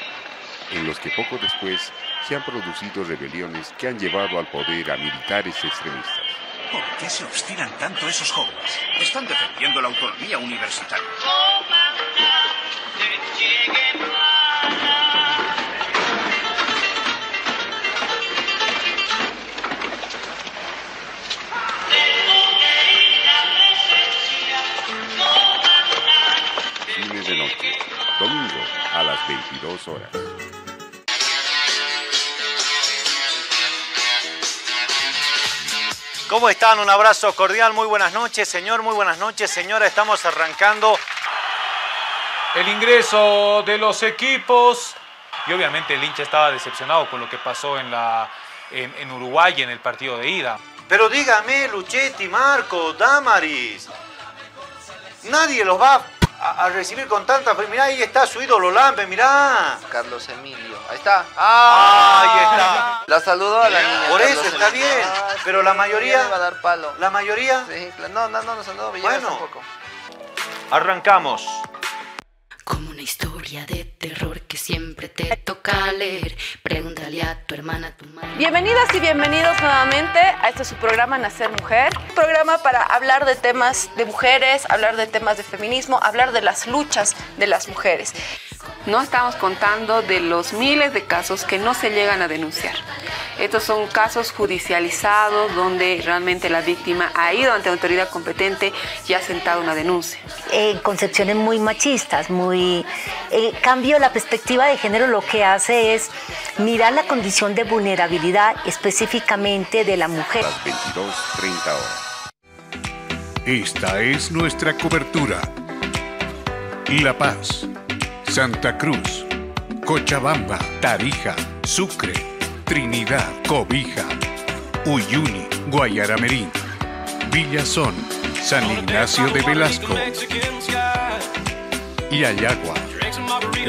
en los que poco después se han producido rebeliones que han llevado al poder a militares extremistas. ¿Por qué se obstinan tanto esos jóvenes? Están defendiendo la autonomía universitaria. Cine de Noche, domingo a las 22 horas. ¿Cómo están? Un abrazo cordial, muy buenas noches, señor, muy buenas noches, señora. Estamos arrancando el ingreso de los equipos. Y obviamente el hincha estaba decepcionado con lo que pasó en, la, en, Uruguay en el partido de ida. Pero dígame, Luchetti, Marco, Damaris, nadie los va a, a recibir con tanta. Mirá, ahí está su ídolo Lampe, mirá. Carlos Emilio. Ahí está. Ah, ahí está. La saludó a la niña. Por Carlos eso está Emilio. bien. Ah, Pero la mayoría- ya le va a dar palo. ¿La mayoría? Sí, no, no, no, no, no, Villegas Bueno. tampoco. Arrancamos. Historia de terror que siempre te toca leer. Pregúntale a tu hermana, a tu madre. Bienvenidas y bienvenidos nuevamente a este su programa Nacer Mujer. Programa para hablar de temas de mujeres, hablar de temas de feminismo, hablar de las luchas de las mujeres. No estamos contando de los miles de casos que no se llegan a denunciar. Estos son casos judicializados donde realmente la víctima ha ido ante la autoridad competente y ha sentado una denuncia. eh, concepciones muy machistas, muy... En cambio, la perspectiva de género lo que hace es mirar la condición de vulnerabilidad específicamente de la mujer. Las 22.30 horas. Esta es nuestra cobertura. La Paz, Santa Cruz, Cochabamba, Tarija, Sucre, Trinidad, Cobija, Uyuni, Guayaramerín, Villazón, San Ignacio de Velasco, Yayagua,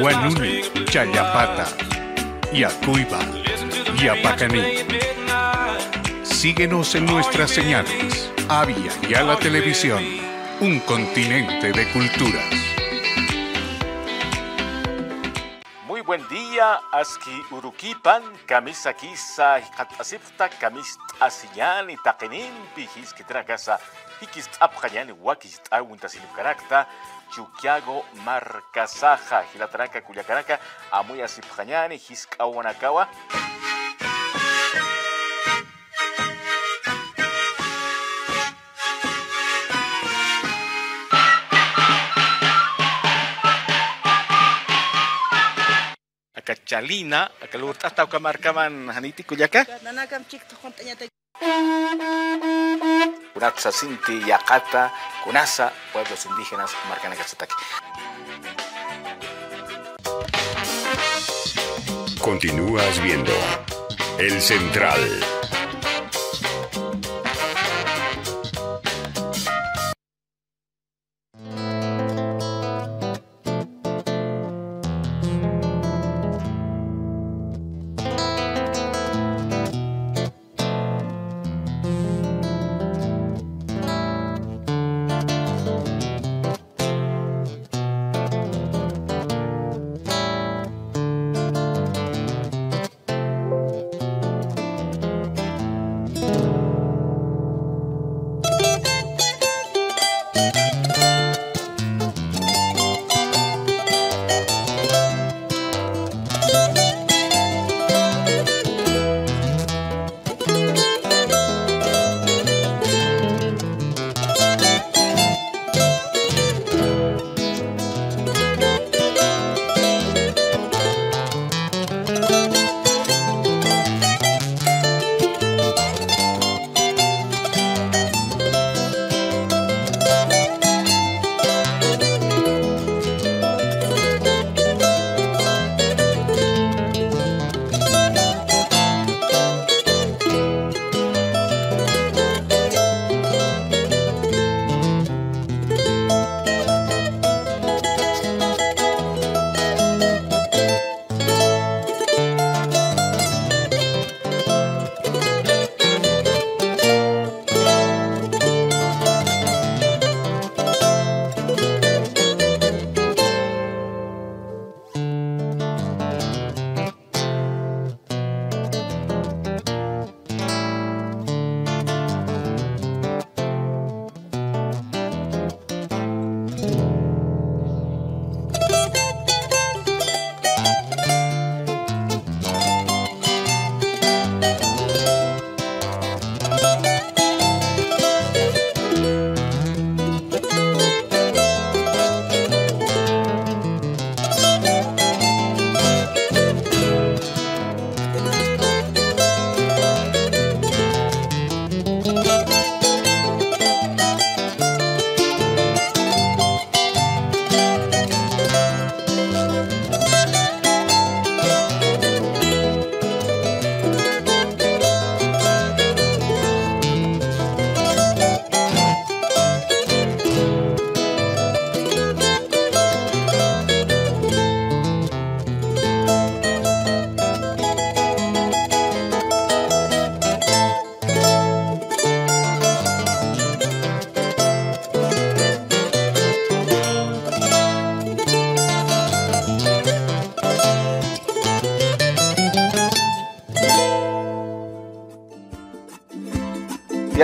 Guanuni, Chayapata, Yacuiba, Yapacaní. Síguenos en nuestras señales. Avia y a la televisión. Un continente de culturas. Buen día, aski urukipan, camisa kisa, asipta, kamis asiyani, takenimpi, hiskitragasa, hikis apjayani, wakis awintasilip karakta, Chuquiago Marcasaja, Gilataraca, Culiacaraca, Amuya Sipjañani, Hiscahuanacagua. Acachalina, Acalurta, hasta marcaban Haniti Cuyaca. Kunatsa Sinti, Yakata, Kunasa, pueblos indígenas, marcan Acachutaki. Continúas viendo El Central.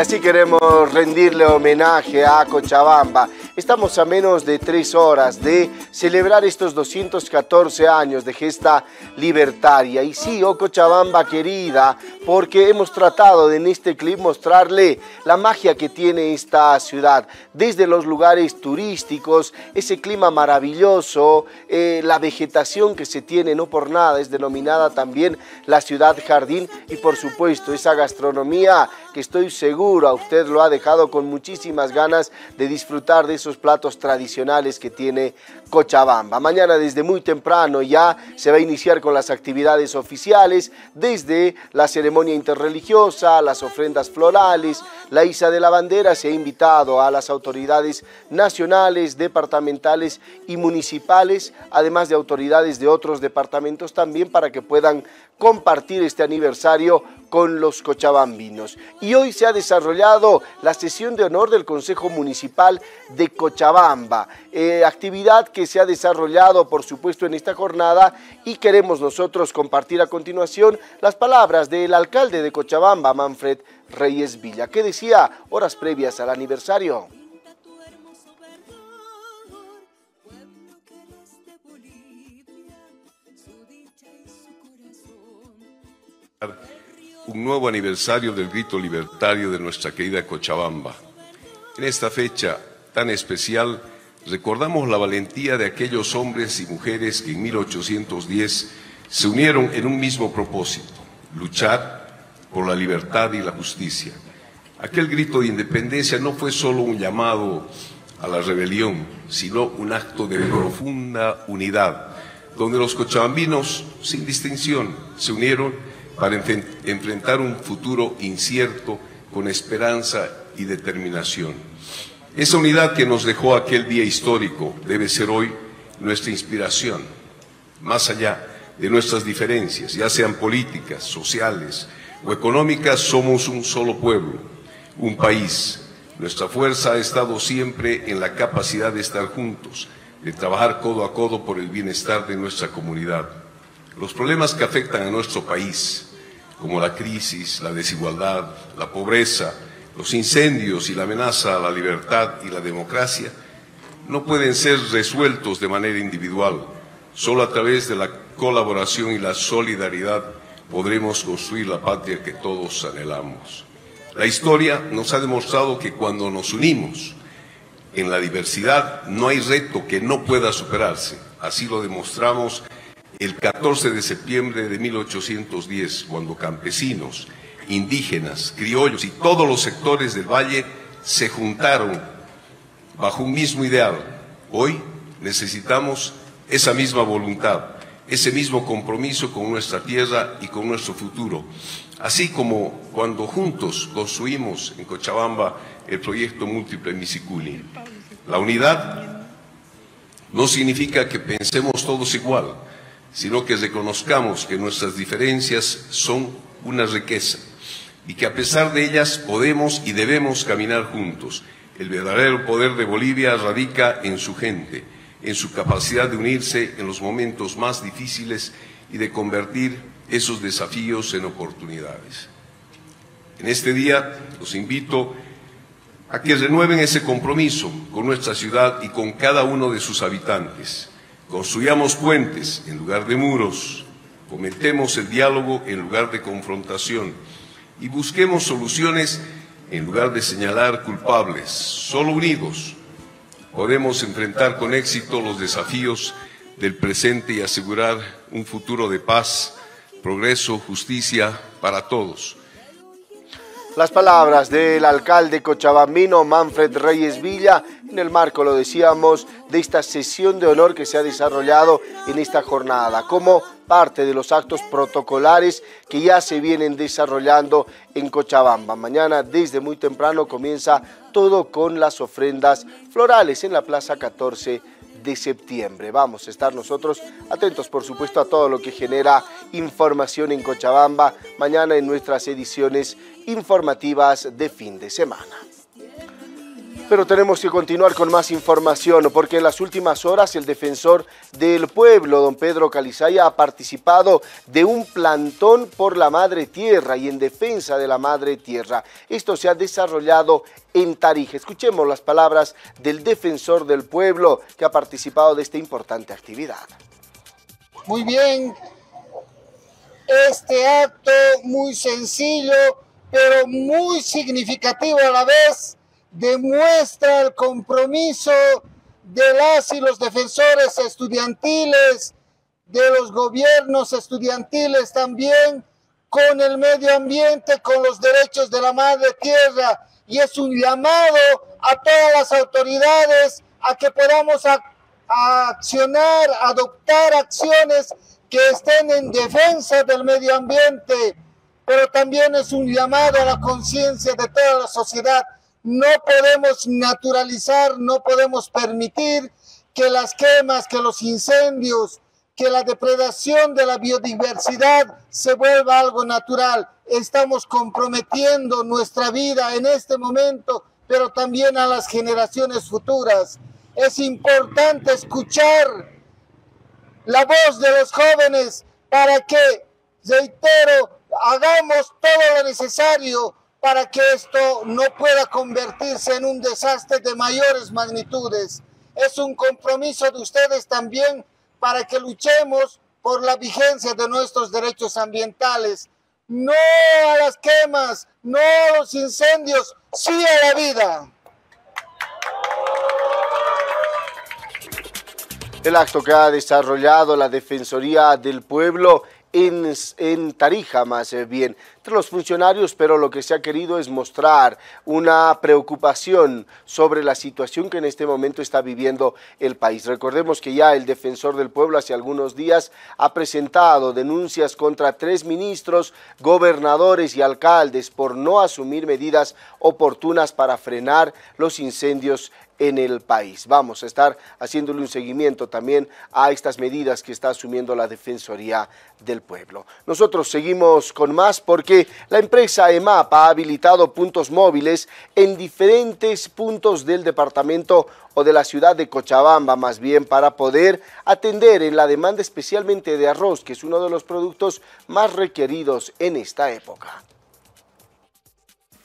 Así queremos rendirle homenaje a Cochabamba. Estamos a menos de tres horas de celebrar estos 214 años de gesta libertaria. Y sí, oh Cochabamba querida, porque hemos tratado en este clip mostrarle la magia que tiene esta ciudad. Desde los lugares turísticos, ese clima maravilloso, eh, la vegetación que se tiene, no por nada, es denominada también la ciudad jardín. Y por supuesto, esa gastronomía que estoy seguro a usted lo ha dejado con muchísimas ganas de disfrutar de esos platos tradicionales que tiene Cochabamba. Mañana desde muy temprano ya se va a iniciar con las actividades oficiales, desde la ceremonia interreligiosa, las ofrendas florales, la isa de la bandera. Se ha invitado a las autoridades nacionales, departamentales y municipales, además de autoridades de otros departamentos también para que puedan compartir este aniversario con los cochabambinos. Y hoy se ha desarrollado la sesión de honor del Consejo Municipal de Cochabamba, eh, actividad que se ha desarrollado por supuesto en esta jornada y queremos nosotros compartir a continuación las palabras del alcalde de Cochabamba, Manfred Reyes Villa, que decía horas previas al aniversario. Un nuevo aniversario del grito libertario de nuestra querida Cochabamba. En esta fecha tan especial recordamos la valentía de aquellos hombres y mujeres que en 1810 se unieron en un mismo propósito, luchar por la libertad y la justicia. Aquel grito de independencia no fue solo un llamado a la rebelión, sino un acto de profunda unidad, donde los cochabambinos, sin distinción, se unieron para enfrentar un futuro incierto con esperanza y determinación. Esa unidad que nos dejó aquel día histórico debe ser hoy nuestra inspiración, más allá de nuestras diferencias, ya sean políticas, sociales o económicas, somos un solo pueblo, un país. Nuestra fuerza ha estado siempre en la capacidad de estar juntos, de trabajar codo a codo por el bienestar de nuestra comunidad. Los problemas que afectan a nuestro país, como la crisis, la desigualdad, la pobreza, los incendios y la amenaza a la libertad y la democracia, no pueden ser resueltos de manera individual. Solo a través de la colaboración y la solidaridad podremos construir la patria que todos anhelamos. La historia nos ha demostrado que cuando nos unimos en la diversidad no hay reto que no pueda superarse. Así lo demostramos el 14 de septiembre de 1810, cuando campesinos, indígenas, criollos y todos los sectores del valle se juntaron bajo un mismo ideal. Hoy necesitamos esa misma voluntad, ese mismo compromiso con nuestra tierra y con nuestro futuro. Así como cuando juntos construimos en Cochabamba el proyecto múltiple Misiculi. La unidad no significa que pensemos todos igual, sino que reconozcamos que nuestras diferencias son una riqueza y que a pesar de ellas podemos y debemos caminar juntos. El verdadero poder de Bolivia radica en su gente, en su capacidad de unirse en los momentos más difíciles y de convertir esos desafíos en oportunidades. En este día los invito a que renueven ese compromiso con nuestra ciudad y con cada uno de sus habitantes Construyamos puentes en lugar de muros, fomentemos el diálogo en lugar de confrontación y busquemos soluciones en lugar de señalar culpables. Solo unidos podemos enfrentar con éxito los desafíos del presente y asegurar un futuro de paz, progreso, justicia para todos. Las palabras del alcalde cochabambino Manfred Reyes Villa en el marco, lo decíamos, de esta sesión de honor que se ha desarrollado en esta jornada, como parte de los actos protocolares que ya se vienen desarrollando en Cochabamba. Mañana desde muy temprano comienza todo con las ofrendas florales en la Plaza 14 de septiembre. Vamos a estar nosotros atentos, por supuesto, a todo lo que genera información en Cochabamba mañana en nuestras ediciones informativas de fin de semana. Pero tenemos que continuar con más información porque en las últimas horas el defensor del pueblo, don Pedro Calizaya, ha participado de un plantón por la madre tierra y en defensa de la madre tierra. Esto se ha desarrollado en Tarija. Escuchemos las palabras del defensor del pueblo que ha participado de esta importante actividad. Muy bien, este acto muy sencillo, pero muy significativo a la vez demuestra el compromiso de las y los defensores estudiantiles, de los gobiernos estudiantiles también, con el medio ambiente, con los derechos de la madre tierra. Y es un llamado a todas las autoridades a que podamos accionar, adoptar acciones que estén en defensa del medio ambiente, pero también es un llamado a la conciencia de toda la sociedad no podemos naturalizar, no podemos permitir que las quemas, que los incendios, que la depredación de la biodiversidad se vuelva algo natural. Estamos comprometiendo nuestra vida en este momento, pero también a las generaciones futuras. Es importante escuchar la voz de los jóvenes para que, reitero, hagamos todo lo necesario para que esto no pueda convertirse en un desastre de mayores magnitudes. Es un compromiso de ustedes también para que luchemos por la vigencia de nuestros derechos ambientales. No a las quemas, no a los incendios, sí a la vida. El acto que ha desarrollado la Defensoría del Pueblo en, Tarija más bien entre los funcionarios, pero lo que se ha querido es mostrar una preocupación sobre la situación que en este momento está viviendo el país. Recordemos que ya el defensor del pueblo hace algunos días ha presentado denuncias contra tres ministros, gobernadores y alcaldes por no asumir medidas oportunas para frenar los incendios en el país. Vamos a estar haciéndole un seguimiento también a estas medidas que está asumiendo la Defensoría del Pueblo. Nosotros seguimos con más porque la empresa EMAP ha habilitado puntos móviles en diferentes puntos del departamento o de la ciudad de Cochabamba más bien para poder atender en la demanda especialmente de arroz, que es uno de los productos más requeridos en esta época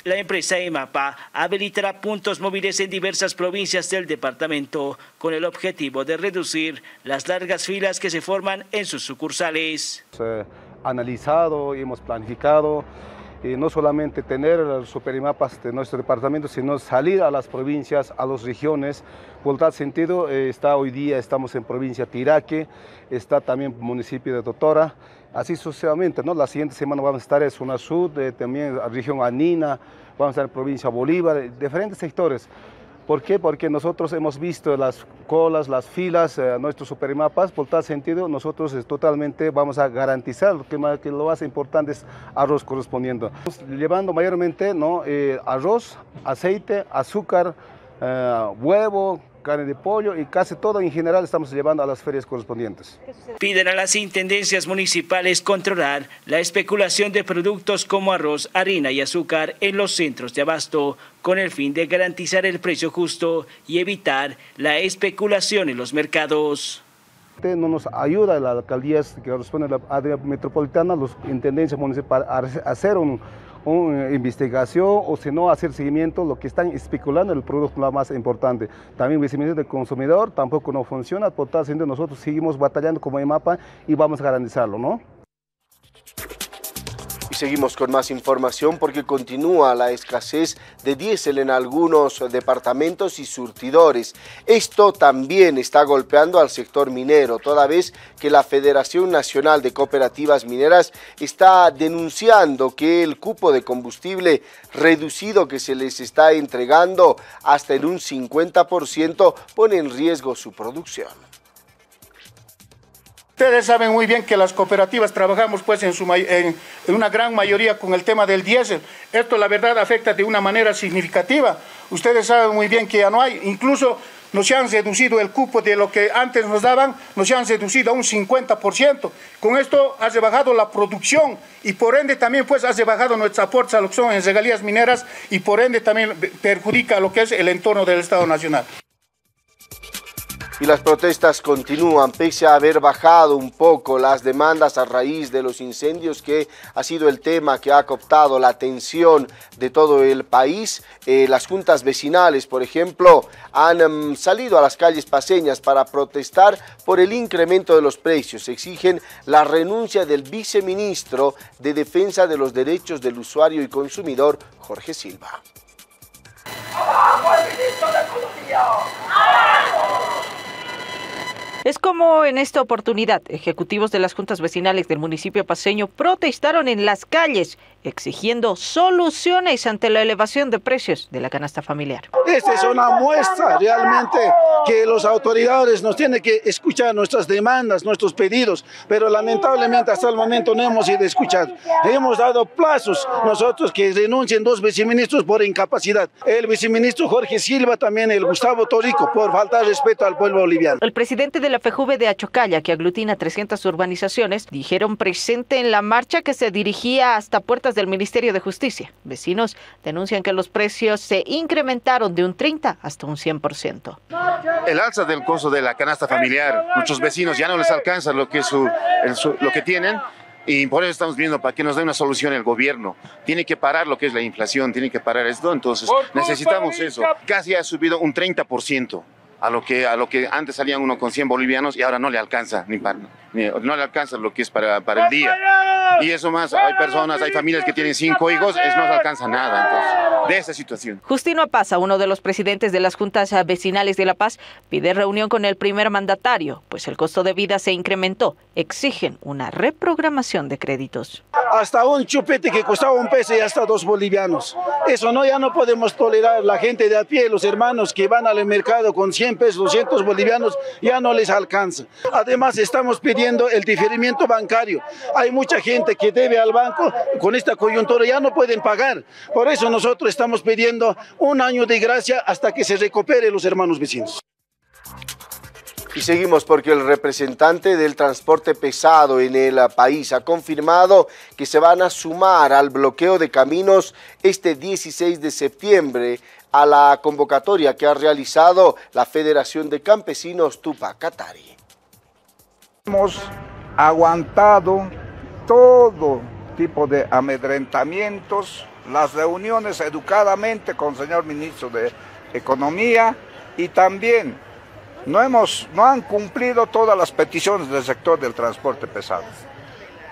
la empresa EMAPA habilitará puntos móviles en diversas provincias del departamento con el objetivo de reducir las largas filas que se forman en sus sucursales. Hemos analizado y hemos planificado y no solamente tener los superimapas de nuestro departamento, sino salir a las provincias, a las regiones. Por tal sentido, eh, está hoy día estamos en provincia Tiraque, está también municipio de Totora, así sucesivamente. ¿no? La siguiente semana vamos a estar en Zona Sur, de, también región Anina, vamos a estar en provincia Bolívar, diferentes sectores. ¿Por qué? Porque nosotros hemos visto las colas, las filas, eh, nuestros supermapas, por tal sentido nosotros totalmente vamos a garantizar que, que, lo más importante es arroz correspondiendo. Llevando mayormente ¿no? Eh, arroz, aceite, azúcar, eh, huevo, carne de pollo y casi todo en general estamos llevando a las ferias correspondientes. Piden a las intendencias municipales controlar la especulación de productos como arroz, harina y azúcar en los centros de abasto con el fin de garantizar el precio justo y evitar la especulación en los mercados no nos ayuda la alcaldía que corresponde a la área metropolitana, las intendencias municipales a hacer un, una investigación o si no hacer seguimiento, lo que están especulando el producto lo más importante. También visibilidad del consumidor tampoco no funciona, por tal nosotros seguimos batallando como EMAPA y vamos a garantizarlo, ¿no? Seguimos con más información porque continúa la escasez de diésel en algunos departamentos y surtidores. Esto también está golpeando al sector minero, toda vez que la Federación Nacional de Cooperativas Mineras está denunciando que el cupo de combustible reducido que se les está entregando hasta en un 50% pone en riesgo su producción. Ustedes saben muy bien que las cooperativas trabajamos pues en, su, en, una gran mayoría con el tema del diésel. Esto la verdad afecta de una manera significativa. Ustedes saben muy bien que ya no hay. Incluso nos han reducido el cupo de lo que antes nos daban, nos han reducido a un 50%. Con esto ha rebajado la producción y por ende también pues ha rebajado nuestros aportes a lo que son en regalías mineras y por ende también perjudica lo que es el entorno del Estado Nacional y las protestas continúan pese a haber bajado un poco las demandas a raíz de los incendios que ha sido el tema que ha cooptado la atención de todo el país. Eh, las juntas vecinales, por ejemplo, han mm, salido a las calles paseñas para protestar por el incremento de los precios. Exigen la renuncia del viceministro de Defensa de los Derechos del Usuario y Consumidor, Jorge Silva. ¡Abajo el ministro de Economía! Es como en esta oportunidad, ejecutivos de las juntas vecinales del municipio paseño protestaron en las calles exigiendo soluciones ante la elevación de precios de la canasta familiar. Esta es una muestra realmente que las autoridades nos tienen que escuchar nuestras demandas, nuestros pedidos, pero lamentablemente hasta el momento no hemos sido escuchados. Hemos dado plazos nosotros que renuncien dos viceministros por incapacidad. El viceministro Jorge Silva, también el Gustavo Torico, por faltar respeto al pueblo boliviano. El presidente de la FEJUVE de Achocalla, que aglutina 300 urbanizaciones, dijeron presente en la marcha que se dirigía hasta Puerta del Ministerio de Justicia. Vecinos denuncian que los precios se incrementaron de un 30 hasta un 100%. El alza del costo de la canasta familiar, muchos vecinos ya no les alcanza lo que, su, lo que tienen y por eso estamos viendo para que nos dé una solución el gobierno. Tiene que parar lo que es la inflación, tiene que parar esto, entonces necesitamos eso. Casi ha subido un 30% a lo que a lo que antes salían uno con 100 bolivianos y ahora no le alcanza ni para no le alcanza lo que es para, para el día. Y eso más, hay personas, hay familias que tienen cinco hijos, eso no alcanza nada entonces, de esa situación. Justino Apaza, uno de los presidentes de las juntas vecinales de La Paz, pide reunión con el primer mandatario, pues el costo de vida se incrementó. Exigen una reprogramación de créditos. Hasta un chupete que costaba un peso y hasta dos bolivianos. Eso no, ya no podemos tolerar. La gente de a pie, los hermanos que van al mercado con 100 pesos, 200 bolivianos, ya no les alcanza. Además, estamos pidiendo el diferimiento bancario. Hay mucha gente que debe al banco, con esta coyuntura ya no pueden pagar. Por eso nosotros estamos pidiendo un año de gracia hasta que se recupere los hermanos vecinos. Y seguimos porque el representante del transporte pesado en el país ha confirmado que se van a sumar al bloqueo de caminos este 16 de septiembre a la convocatoria que ha realizado la Federación de Campesinos Tupac Katari. Hemos aguantado todo tipo de amedrentamientos, las reuniones educadamente con el señor ministro de Economía y también no, hemos, no han cumplido todas las peticiones del sector del transporte pesado.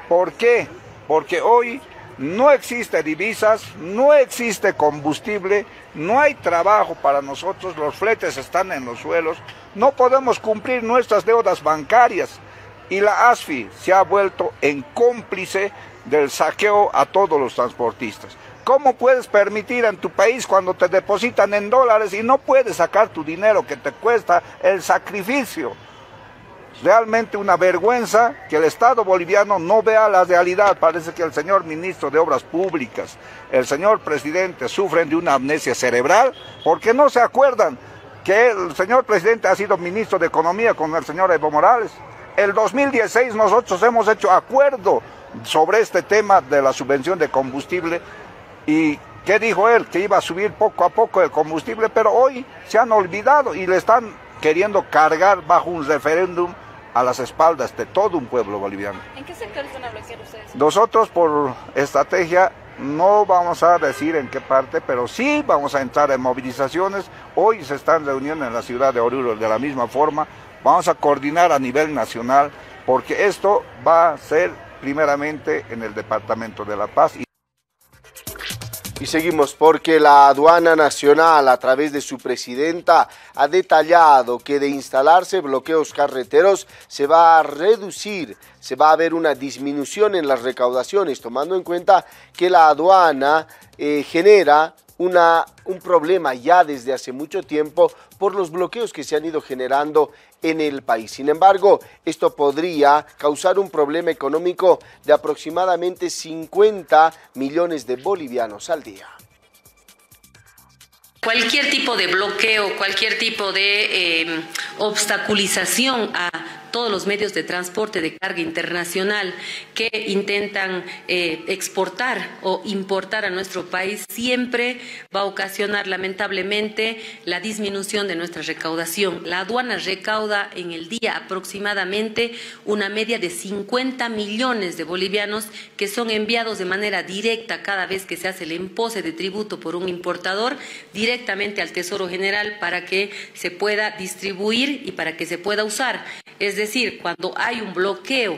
¿Por qué? Porque hoy no existe divisas, no existe combustible, no hay trabajo para nosotros, los fletes están en los suelos, no podemos cumplir nuestras deudas bancarias y la ASFI se ha vuelto en cómplice del saqueo a todos los transportistas. ¿Cómo puedes permitir en tu país cuando te depositan en dólares y no puedes sacar tu dinero que te cuesta el sacrificio? Realmente una vergüenza que el Estado boliviano no vea la realidad. Parece que el señor ministro de Obras Públicas, el señor presidente sufren de una amnesia cerebral porque no se acuerdan que el señor presidente ha sido ministro de Economía con el señor Evo Morales el 2016 nosotros hemos hecho acuerdo sobre este tema de la subvención de combustible y ¿qué dijo él? Que iba a subir poco a poco el combustible, pero hoy se han olvidado y le están queriendo cargar bajo un referéndum a las espaldas de todo un pueblo boliviano. ¿En qué sectores van a bloquear ustedes? Nosotros por estrategia no vamos a decir en qué parte, pero sí vamos a entrar en movilizaciones. Hoy se están reuniendo en la ciudad de Oruro de la misma forma Vamos a coordinar a nivel nacional porque esto va a ser primeramente en el Departamento de La Paz. Y seguimos porque la aduana nacional a través de su presidenta ha detallado que de instalarse bloqueos carreteros se va a reducir, se va a ver una disminución en las recaudaciones, tomando en cuenta que la aduana eh, genera un problema ya desde hace mucho tiempo por los bloqueos que se han ido generando en el país. Sin embargo, esto podría causar un problema económico de aproximadamente 50 millones de bolivianos al día. Cualquier tipo de bloqueo, cualquier tipo de eh, obstaculización a todos los medios de transporte de carga internacional que intentan eh, exportar o importar a nuestro país siempre va a ocasionar lamentablemente la disminución de nuestra recaudación. La aduana recauda en el día aproximadamente una media de 50 millones de bolivianos que son enviados de manera directa cada vez que se hace el empose de tributo por un importador directamente al Tesoro General para que se pueda distribuir y para que se pueda usar. Es decir, cuando hay un bloqueo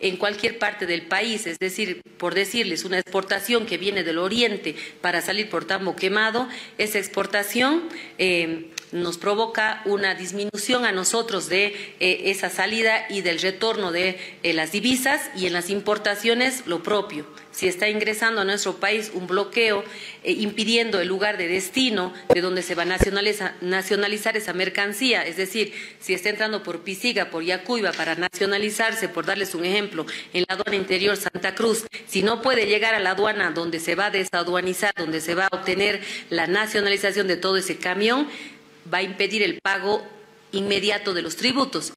en cualquier parte del país, es decir, por decirles, una exportación que viene del oriente para salir por tambo quemado, esa exportación eh, nos provoca una disminución a nosotros de eh, esa salida y del retorno de eh, las divisas y en las importaciones lo propio. Si está ingresando a nuestro país un bloqueo eh, impidiendo el lugar de destino de donde se va a nacionalizar, nacionalizar esa mercancía, es decir, si está entrando por Pisiga, por Yacuiba para nacionalizarse, por darles un ejemplo, en la aduana interior Santa Cruz, si no puede llegar a la aduana donde se va a desaduanizar, donde se va a obtener la nacionalización de todo ese camión, va a impedir el pago inmediato de los tributos.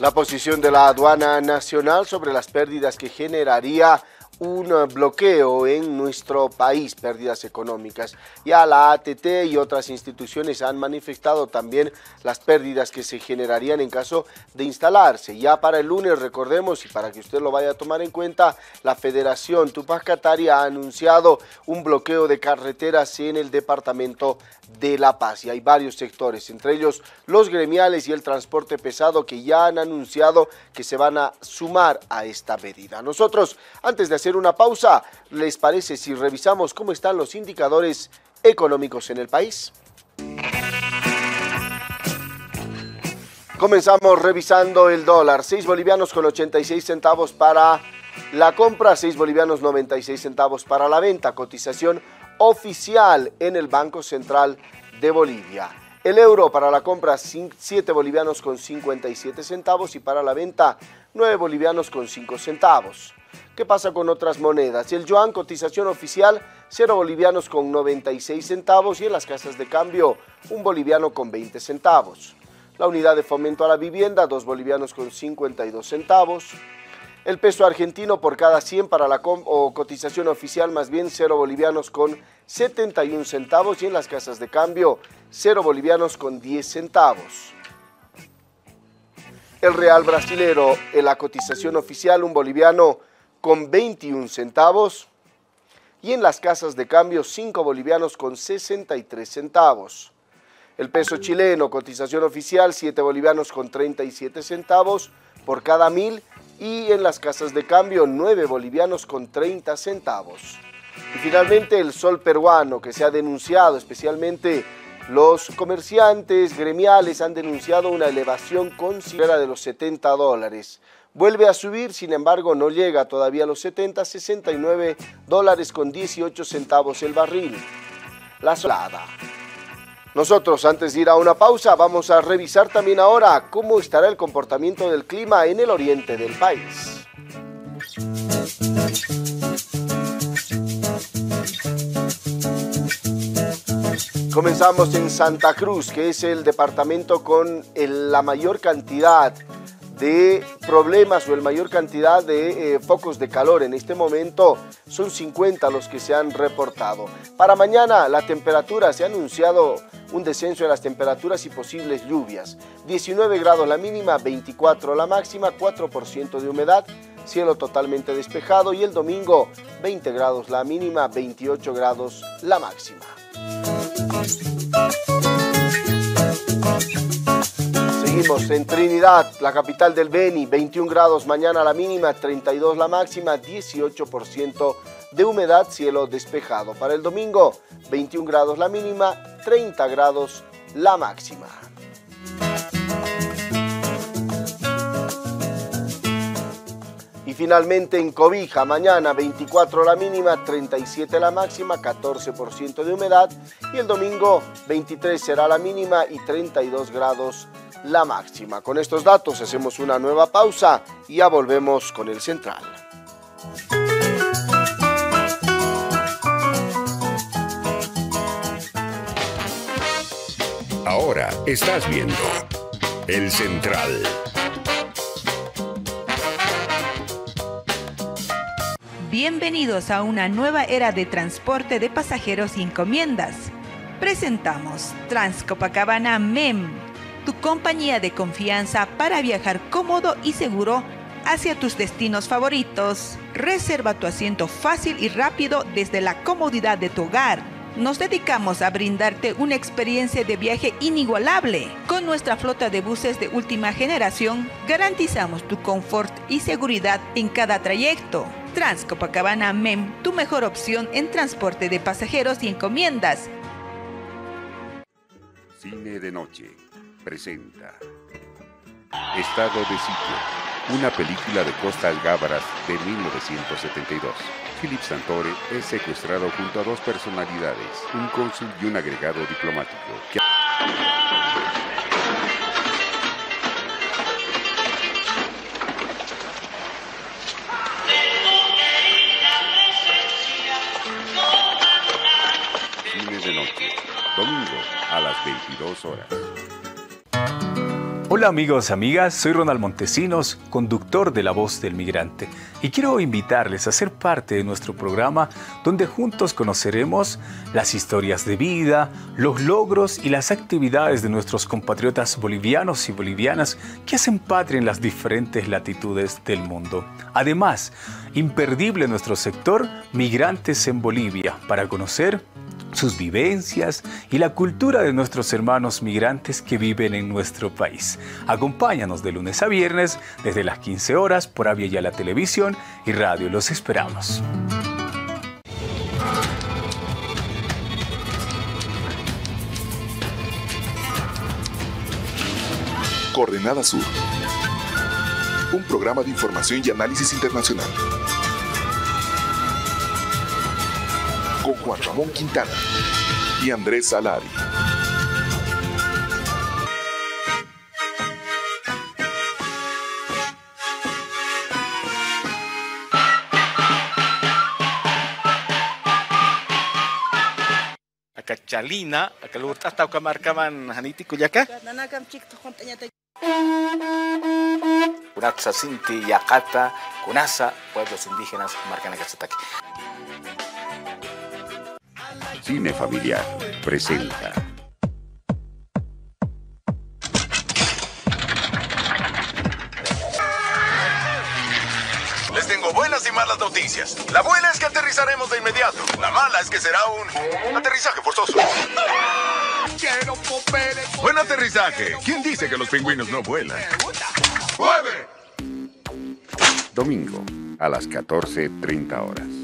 La posición de la aduana nacional sobre las pérdidas que generaría un bloqueo en nuestro país, pérdidas económicas. Ya la ATT y otras instituciones han manifestado también las pérdidas que se generarían en caso de instalarse. Ya para el lunes, recordemos, y para que usted lo vaya a tomar en cuenta, la Federación Tupac Katari ha anunciado un bloqueo de carreteras en el departamento de La Paz. Y hay varios sectores, entre ellos los gremiales y el transporte pesado que ya han anunciado que se van a sumar a esta medida. Nosotros, antes de hacer una pausa, ¿les parece si revisamos cómo están los indicadores económicos en el país? Comenzamos revisando el dólar, 6 bolivianos con 86 centavos para la compra, 6 bolivianos 96 centavos para la venta, cotización oficial en el Banco Central de Bolivia. El euro para la compra 7 bolivianos con 57 centavos y para la venta 9 bolivianos con 5 centavos. ¿Qué pasa con otras monedas? El yuan, cotización oficial, 0 bolivianos con 96 centavos y en las casas de cambio, 1 boliviano con 20 centavos. La unidad de fomento a la vivienda, 2 bolivianos con 52 centavos. El peso argentino por cada 100 para la cotización oficial, más bien 0 bolivianos con 71 centavos y en las casas de cambio 0 bolivianos con 10 centavos. El real brasilero en la cotización oficial, un boliviano con 21 centavos y en las casas de cambio 5 bolivianos con 63 centavos. El peso chileno, cotización oficial, 7 bolivianos con 37 centavos por cada mil y en las casas de cambio 9 bolivianos con 30 centavos. Y finalmente el sol peruano que se ha denunciado, especialmente los comerciantes gremiales han denunciado una elevación considerada de los 70 dólares. Vuelve a subir, sin embargo no llega todavía a los 70, 69 dólares con 18 centavos el barril. La solada. Nosotros, antes de ir a una pausa, vamos a revisar también ahora cómo estará el comportamiento del clima en el oriente del país. Comenzamos en Santa Cruz, que es el departamento con la mayor cantidad de problemas o el mayor cantidad de eh, focos de calor. En este momento son 50 los que se han reportado. Para mañana la temperatura se ha anunciado un descenso de las temperaturas y posibles lluvias. 19 grados la mínima, 24 la máxima, 4% de humedad, cielo totalmente despejado y el domingo 20 grados la mínima, 28 grados la máxima. Seguimos en Trinidad, la capital del Beni, 21 grados mañana la mínima, 32 la máxima, 18% de humedad, cielo despejado. Para el domingo, 21 grados la mínima, 30 grados la máxima. Y finalmente en Cobija, mañana 24 la mínima, 37 la máxima, 14% de humedad. Y el domingo 23 será la mínima y 32 grados la máxima. Con estos datos hacemos una nueva pausa y ya volvemos con el central. Ahora estás viendo El Central. Bienvenidos a una nueva era de transporte de pasajeros y encomiendas. Presentamos Transcopacabana MEM, tu compañía de confianza para viajar cómodo y seguro hacia tus destinos favoritos. Reserva tu asiento fácil y rápido desde la comodidad de tu hogar. Nos dedicamos a brindarte una experiencia de viaje inigualable. Con nuestra flota de buses de última generación, garantizamos tu confort y seguridad en cada trayecto. Transcopacabana MEM, tu mejor opción en transporte de pasajeros y encomiendas. Cine de Noche presenta Estado de Sitio, una película de Costa Algábaras de 1972. Philip Santore es secuestrado junto a dos personalidades, un cónsul y un agregado diplomático. que- de Noche, domingo a las 22 horas. Hola amigos, amigas, soy Ronald Montesinos, conductor de La Voz del Migrante, y quiero invitarles a ser parte de nuestro programa donde juntos conoceremos las historias de vida, los logros y las actividades de nuestros compatriotas bolivianos y bolivianas que hacen patria en las diferentes latitudes del mundo. Además, imperdible nuestro sector Migrantes en Bolivia para conocer sus vivencias y la cultura de nuestros hermanos migrantes que viven en nuestro país. Acompáñanos de lunes a viernes desde las 15 horas por Avia Yala Televisión y Radio. Los esperamos. Coordenada Sur. Un programa de información y análisis internacional. Con Juan Ramón Quintana y Andrés Salari. Acachalina, acalurta hasta marcaban Haniti Cuyaca. Curatza, Sinti, Yacata, Cunasa, pueblos indígenas, marcan Acachataki. Cine Familiar presenta Les tengo buenas y malas noticias. La buena es que aterrizaremos de inmediato. La mala es que será un aterrizaje forzoso. Buen aterrizaje. ¿Quién dice que los pingüinos no vuelan? ¡Mueve! domingo a las 14.30 horas.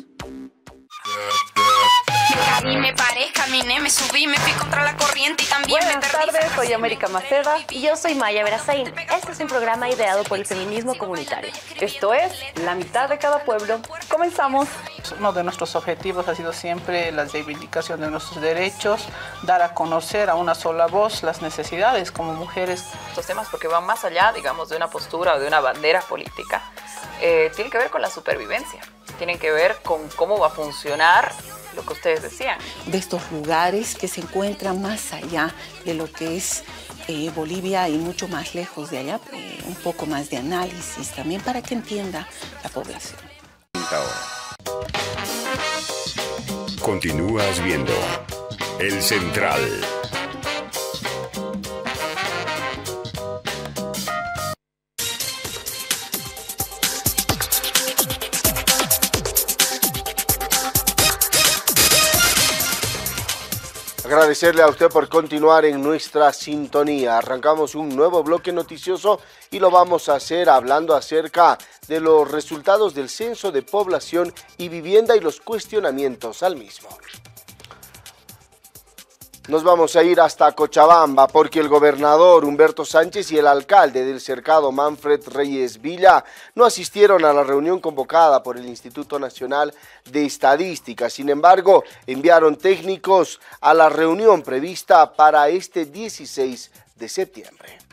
Y me paré, caminé, me subí, me fui contra la corriente y también me Buenas tardes, soy América Maceda y yo soy Maya Verazain. Este es un programa ideado por el feminismo comunitario. Esto es La mitad de cada pueblo. Comenzamos. Uno de nuestros objetivos ha sido siempre la reivindicación de nuestros derechos, dar a conocer a una sola voz las necesidades como mujeres. Estos temas porque van más allá, digamos, de una postura o de una bandera política. Eh, tienen que ver con la supervivencia, tienen que ver con cómo va a funcionar lo que ustedes decían. de estos lugares que se encuentran más allá de lo que es eh, Bolivia y mucho más lejos de allá, eh, un poco más de análisis también para que entienda la población. 30 horas. Continúas viendo El Central. Agradecerle a usted por continuar en nuestra sintonía. Arrancamos un nuevo bloque noticioso y lo vamos a hacer hablando acerca de los resultados del censo de población y vivienda y los cuestionamientos al mismo. Nos vamos a ir hasta Cochabamba porque el gobernador Humberto Sánchez y el alcalde del cercado Manfred Reyes Villa no asistieron a la reunión convocada por el Instituto Nacional de Estadística. Sin embargo, enviaron técnicos a la reunión prevista para este 16 de septiembre.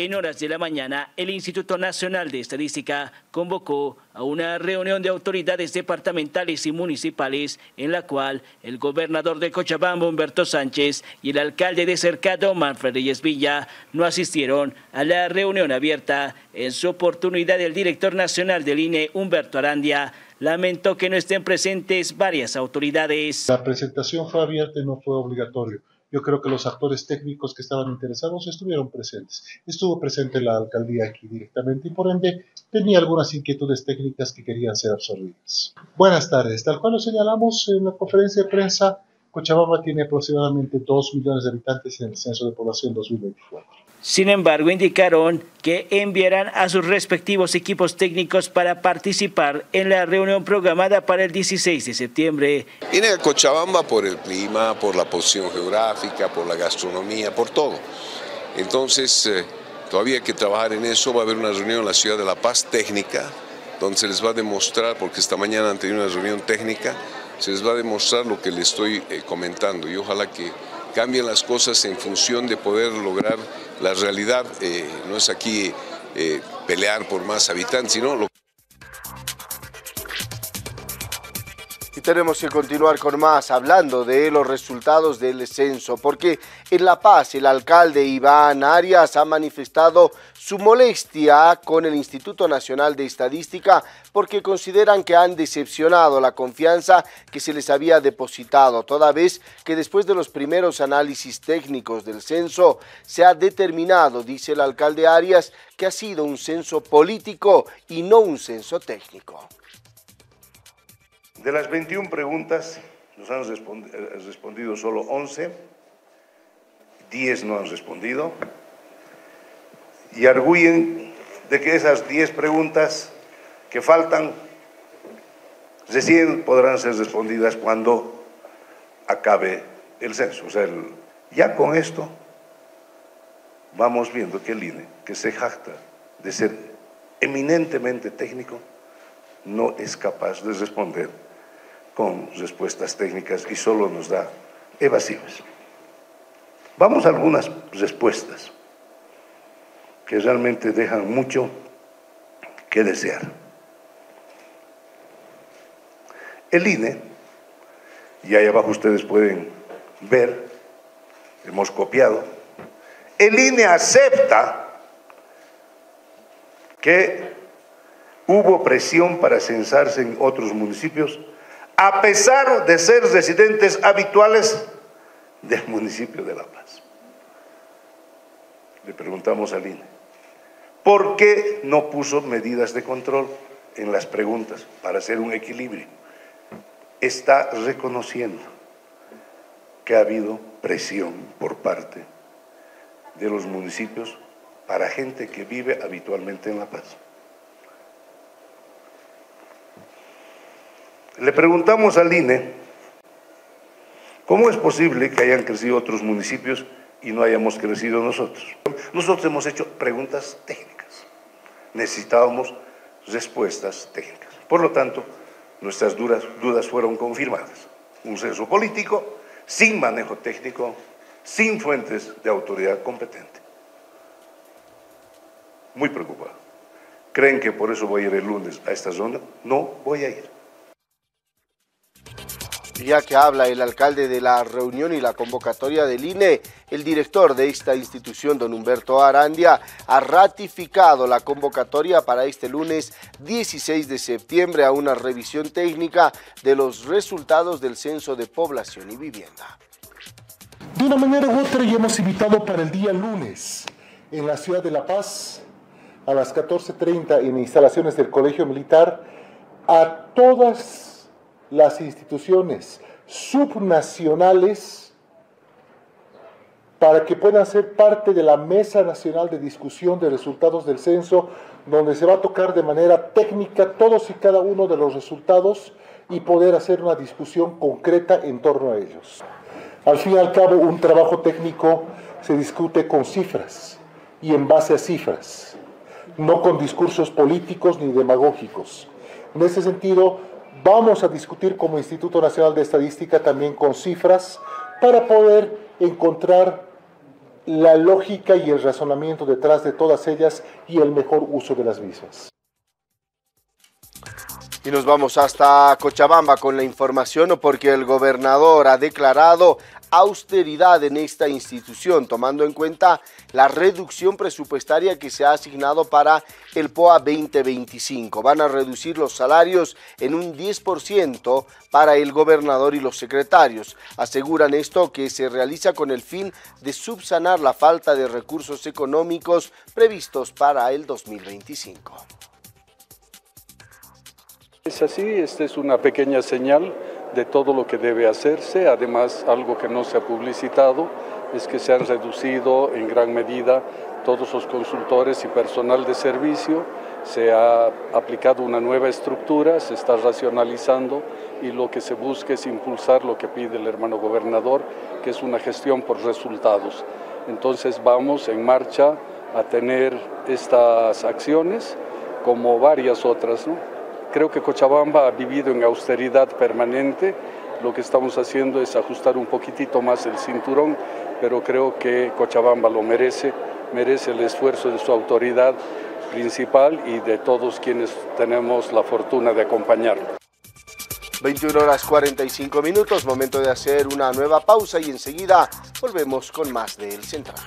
En horas de la mañana, el Instituto Nacional de Estadística convocó a una reunión de autoridades departamentales y municipales en la cual el gobernador de Cochabamba, Humberto Sánchez, y el alcalde de Cercado, Manfred Reyes Villa, no asistieron a la reunión abierta. En su oportunidad, el director nacional del INE, Humberto Arandia, lamentó que no estén presentes varias autoridades. La presentación fue abierta y no fue obligatorio. Yo creo que los actores técnicos que estaban interesados estuvieron presentes. Estuvo presente la alcaldía aquí directamente y por ende tenía algunas inquietudes técnicas que querían ser absorbidas. Buenas tardes. Tal cual lo señalamos en la conferencia de prensa, Cochabamba tiene aproximadamente 2 millones de habitantes en el censo de población 2024. Sin embargo, indicaron que enviarán a sus respectivos equipos técnicos para participar en la reunión programada para el 16 de septiembre. Viene a Cochabamba por el clima, por la posición geográfica, por la gastronomía, por todo. Entonces, eh, todavía hay que trabajar en eso. Va a haber una reunión en la ciudad de La Paz técnica, donde se les va a demostrar, porque esta mañana han tenido una reunión técnica, se les va a demostrar lo que les estoy eh, comentando y ojalá que cambien las cosas en función de poder lograr la realidad. Eh, no es aquí eh, pelear por más habitantes, sino lo Y tenemos que continuar con más hablando de los resultados del censo, porque en La Paz el alcalde Iván Arias ha manifestado su molestia con el Instituto Nacional de Estadística porque consideran que han decepcionado la confianza que se les había depositado, toda vez que después de los primeros análisis técnicos del censo se ha determinado, dice el alcalde Arias, que ha sido un censo político y no un censo técnico. De las 21 preguntas, nos han eh, respondido solo 11, 10 no han respondido, y arguyen de que esas 10 preguntas que faltan recién podrán ser respondidas cuando acabe el censo. O sea, ya con esto vamos viendo que el INE, que se jacta de ser eminentemente técnico, no es capaz de responder con respuestas técnicas y solo nos da evasivas. Vamos a algunas respuestas que realmente dejan mucho que desear. El INE, y ahí abajo ustedes pueden ver, hemos copiado, el INE acepta que hubo presión para censarse en otros municipios a pesar de ser residentes habituales del municipio de La Paz. Le preguntamos al INE, ¿por qué no puso medidas de control en las preguntas para hacer un equilibrio? Está reconociendo que ha habido presión por parte de los municipios para gente que vive habitualmente en La Paz. Le preguntamos al INE, ¿cómo es posible que hayan crecido otros municipios y no hayamos crecido nosotros? Nosotros hemos hecho preguntas técnicas. Necesitábamos respuestas técnicas. Por lo tanto, nuestras dudas, fueron confirmadas. Un censo político, sin manejo técnico, sin fuentes de autoridad competente. Muy preocupado. ¿Creen que por eso voy a ir el lunes a esta zona? No voy a ir. Ya que habla el alcalde de la reunión y la convocatoria del INE, el director de esta institución, don Humberto Arandia, ha ratificado la convocatoria para este lunes 16 de septiembre a una revisión técnica de los resultados del Censo de Población y Vivienda. De una manera u otra ya hemos invitado para el día lunes en la ciudad de La Paz a las 14.30 en instalaciones del Colegio Militar a todas las instituciones subnacionales para que puedan ser parte de la Mesa Nacional de Discusión de Resultados del Censo, donde se va a tocar de manera técnica todos y cada uno de los resultados y poder hacer una discusión concreta en torno a ellos. Al fin y al cabo, un trabajo técnico se discute con cifras y en base a cifras, no con discursos políticos ni demagógicos. En ese sentido, Vamos a discutir como Instituto Nacional de Estadística también con cifras para poder encontrar la lógica y el razonamiento detrás de todas ellas y el mejor uso de las mismas. Y nos vamos hasta Cochabamba con la información porque el gobernador ha declarado austeridad en esta institución, tomando en cuenta la reducción presupuestaria que se ha asignado para el POA 2025. Van a reducir los salarios en un 10% para el gobernador y los secretarios. Aseguran esto que se realiza con el fin de subsanar la falta de recursos económicos previstos para el 2025. Es así, esta es una pequeña señal de todo lo que debe hacerse. Además, algo que no se ha publicitado es que se han reducido en gran medida todos los consultores y personal de servicio. Se ha aplicado una nueva estructura, se está racionalizando y lo que se busca es impulsar lo que pide el hermano gobernador, que es una gestión por resultados. Entonces vamos en marcha a tener estas acciones como varias otras. ¿no? Creo que Cochabamba ha vivido en austeridad permanente. Lo que estamos haciendo es ajustar un poquitito más el cinturón, pero creo que Cochabamba lo merece, merece el esfuerzo de su autoridad principal y de todos quienes tenemos la fortuna de acompañarlo. 21 horas 45 minutos, momento de hacer una nueva pausa y enseguida volvemos con más del Central.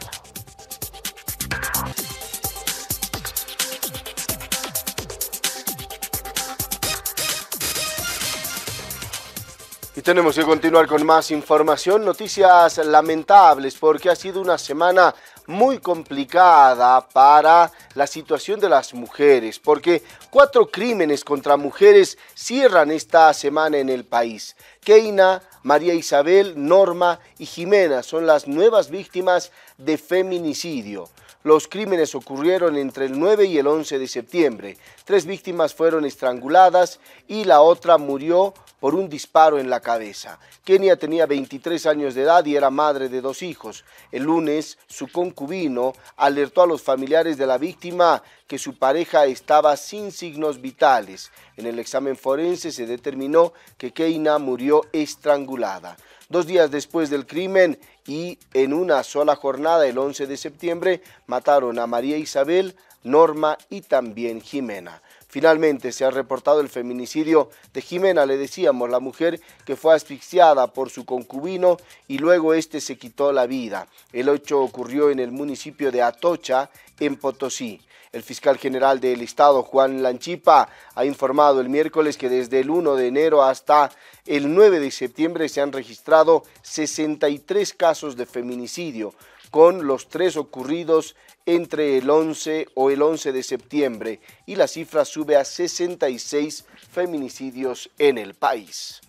Tenemos que continuar con más información, noticias lamentables porque ha sido una semana muy complicada para la situación de las mujeres, porque cuatro crímenes contra mujeres cierran esta semana en el país. Keina, María Isabel, Norma y Jimena son las nuevas víctimas de feminicidio. Los crímenes ocurrieron entre el 9 y el 11 de septiembre. Tres víctimas fueron estranguladas y la otra murió por un disparo en la cabeza. Kenia tenía 23 años de edad y era madre de dos hijos. El lunes, su concubino alertó a los familiares de la víctima que su pareja estaba sin signos vitales. En el examen forense se determinó que Keina murió estrangulada. Dos días después del crimen y en una sola jornada, el 11 de septiembre, mataron a María Isabel, Norma y también Jimena. Finalmente se ha reportado el feminicidio de Jimena, le decíamos, la mujer que fue asfixiada por su concubino y luego este se quitó la vida. El hecho ocurrió en el municipio de Atocha, en Potosí. El fiscal general del Estado, Juan Lanchipa, ha informado el miércoles que desde el 1 de enero hasta el 9 de septiembre se han registrado 63 casos de feminicidio, con los tres ocurridos entre el 11 o el 11 de septiembre, y la cifra sube a 66 feminicidios en el país.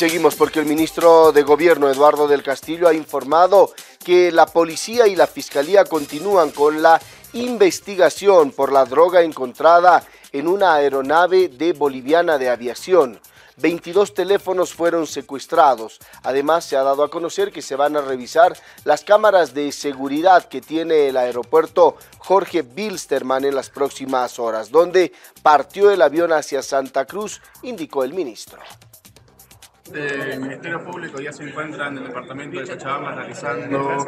Seguimos porque el ministro de Gobierno, Eduardo del Castillo, ha informado que la policía y la fiscalía continúan con la investigación por la droga encontrada en una aeronave de Boliviana de Aviación. 22 teléfonos fueron secuestrados. Además, se ha dado a conocer que se van a revisar las cámaras de seguridad que tiene el aeropuerto Jorge Bilsterman en las próximas horas, donde partió el avión hacia Santa Cruz, indicó el ministro el Ministerio Público ya se encuentra en el departamento de Cochabamba realizando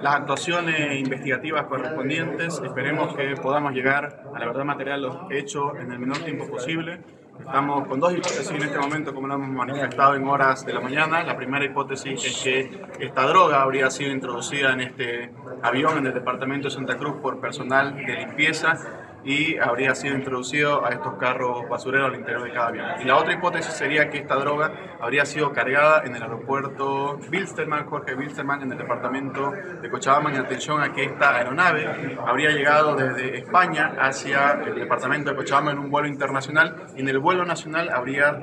las actuaciones investigativas correspondientes. Esperemos que podamos llegar a la verdad material los hechos en el menor tiempo posible. Estamos con dos hipótesis en este momento, como lo hemos manifestado en horas de la mañana. La primera hipótesis es que esta droga habría sido introducida en este avión en el departamento de Santa Cruz por personal de limpieza y habría sido introducido a estos carros basureros al interior de cada avión. Y la otra hipótesis sería que esta droga habría sido cargada en el aeropuerto Bilsterman, Jorge Bilsterman, en el departamento de Cochabamba, en atención a que esta aeronave habría llegado desde España hacia el departamento de Cochabamba en un vuelo internacional y en el vuelo nacional habría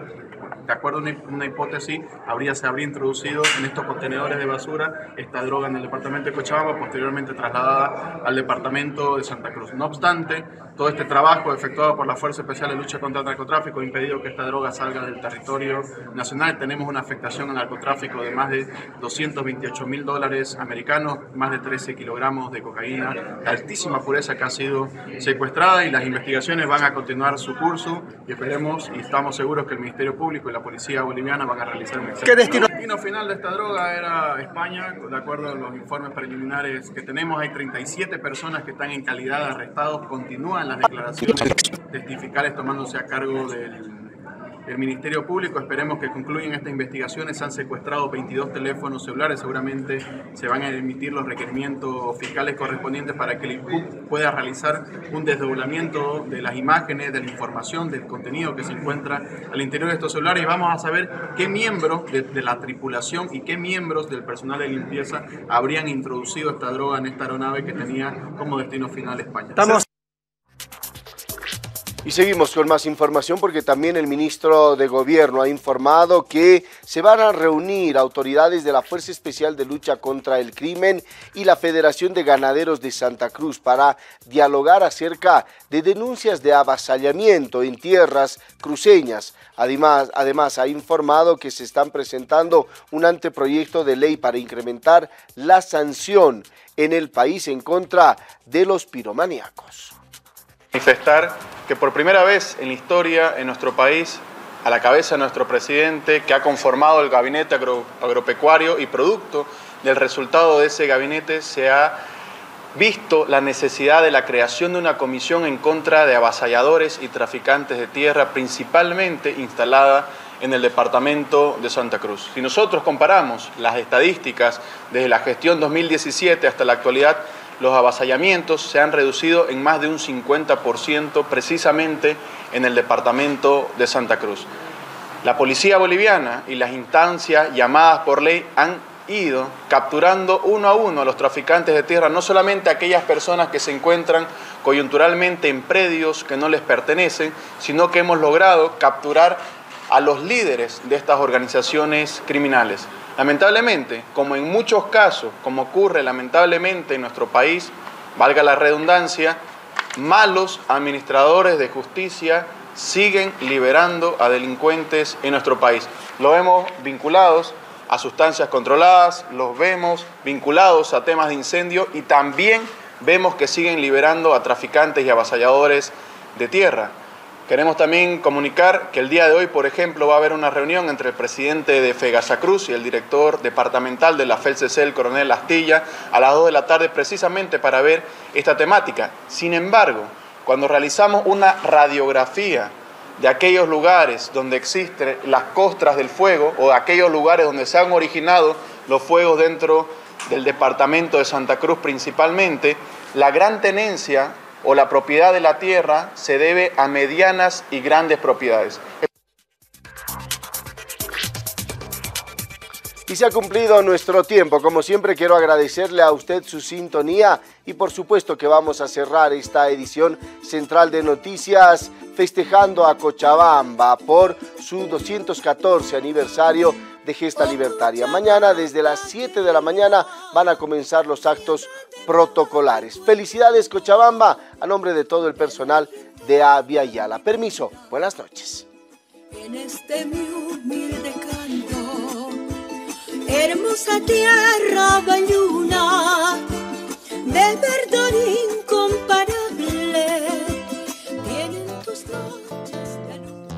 de acuerdo a una, hipótesis, habría, se habría introducido en estos contenedores de basura esta droga en el departamento de Cochabamba, posteriormente trasladada al departamento de Santa Cruz. No obstante, todo este trabajo efectuado por la Fuerza Especial de Lucha contra el Narcotráfico ha impedido que esta droga salga del territorio nacional. Tenemos una afectación al narcotráfico de más de 228 mil dólares americanos, más de 13 kilogramos de cocaína de altísima pureza que ha sido secuestrada y las investigaciones van a continuar su curso y esperemos y estamos seguros que el Ministerio Público y la Policía Boliviana van a realizar un examen. ¿Qué destino? El destino final de esta droga era España, de acuerdo a los informes preliminares que tenemos, hay 37 personas que están en calidad de arrestados, continúan las declaraciones testificales tomándose a cargo del el Ministerio Público. Esperemos que concluyan estas investigaciones. Han secuestrado 22 teléfonos celulares. Seguramente se van a emitir los requerimientos fiscales correspondientes para que el IPUC pueda realizar un desdoblamiento de las imágenes, de la información, del contenido que se encuentra al interior de estos celulares. Y vamos a saber qué miembros de, la tripulación y qué miembros del personal de limpieza habrían introducido esta droga en esta aeronave que tenía como destino final España. Estamos y seguimos con más información porque también el ministro de Gobierno ha informado que se van a reunir autoridades de la Fuerza Especial de Lucha contra el Crimen y la Federación de Ganaderos de Santa Cruz para dialogar acerca de denuncias de avasallamiento en tierras cruceñas. Además, además ha informado que se están presentando un anteproyecto de ley para incrementar la sanción en el país en contra de los piromaníacos manifestar que por primera vez en la historia en nuestro país, a la cabeza de nuestro presidente, que ha conformado el gabinete agropecuario y producto del resultado de ese gabinete, se ha visto la necesidad de la creación de una comisión en contra de avasalladores y traficantes de tierra, principalmente instalada en el departamento de Santa Cruz. Si nosotros comparamos las estadísticas desde la gestión 2017 hasta la actualidad, los avasallamientos se han reducido en más de un 50% precisamente en el departamento de Santa Cruz. La policía boliviana y las instancias llamadas por ley han ido capturando uno a uno a los traficantes de tierra, no solamente a aquellas personas que se encuentran coyunturalmente en predios que no les pertenecen, sino que hemos logrado capturar a los líderes de estas organizaciones criminales. Lamentablemente, como en muchos casos, como ocurre lamentablemente en nuestro país, valga la redundancia, malos administradores de justicia siguen liberando a delincuentes en nuestro país. Lo vemos vinculados a sustancias controladas, los vemos vinculados a temas de incendio y también vemos que siguen liberando a traficantes y avasalladores de tierra. Queremos también comunicar que el día de hoy, por ejemplo, va a haber una reunión entre el presidente de Fegasa Cruz y el director departamental de la FELCC, el coronel Astilla, a las 2 de la tarde precisamente para ver esta temática. Sin embargo, cuando realizamos una radiografía de aquellos lugares donde existen las costras del fuego o de aquellos lugares donde se han originado los fuegos dentro del departamento de Santa Cruz principalmente, la gran tenencia o la propiedad de la tierra se debe a medianas y grandes propiedades. Y se ha cumplido nuestro tiempo. Como siempre quiero agradecerle a usted su sintonía y por supuesto que vamos a cerrar esta edición central de noticias festejando a Cochabamba por su 214 aniversario de gesta libertaria. Mañana desde las 7 de la mañana van a comenzar los actos protocolares. Felicidades Cochabamba a nombre de todo el personal de Avia Yala. Permiso, buenas noches. En este mi humilde canto, hermosa tierra bayuna, de verdad incomparable, tienen tus noches de luna.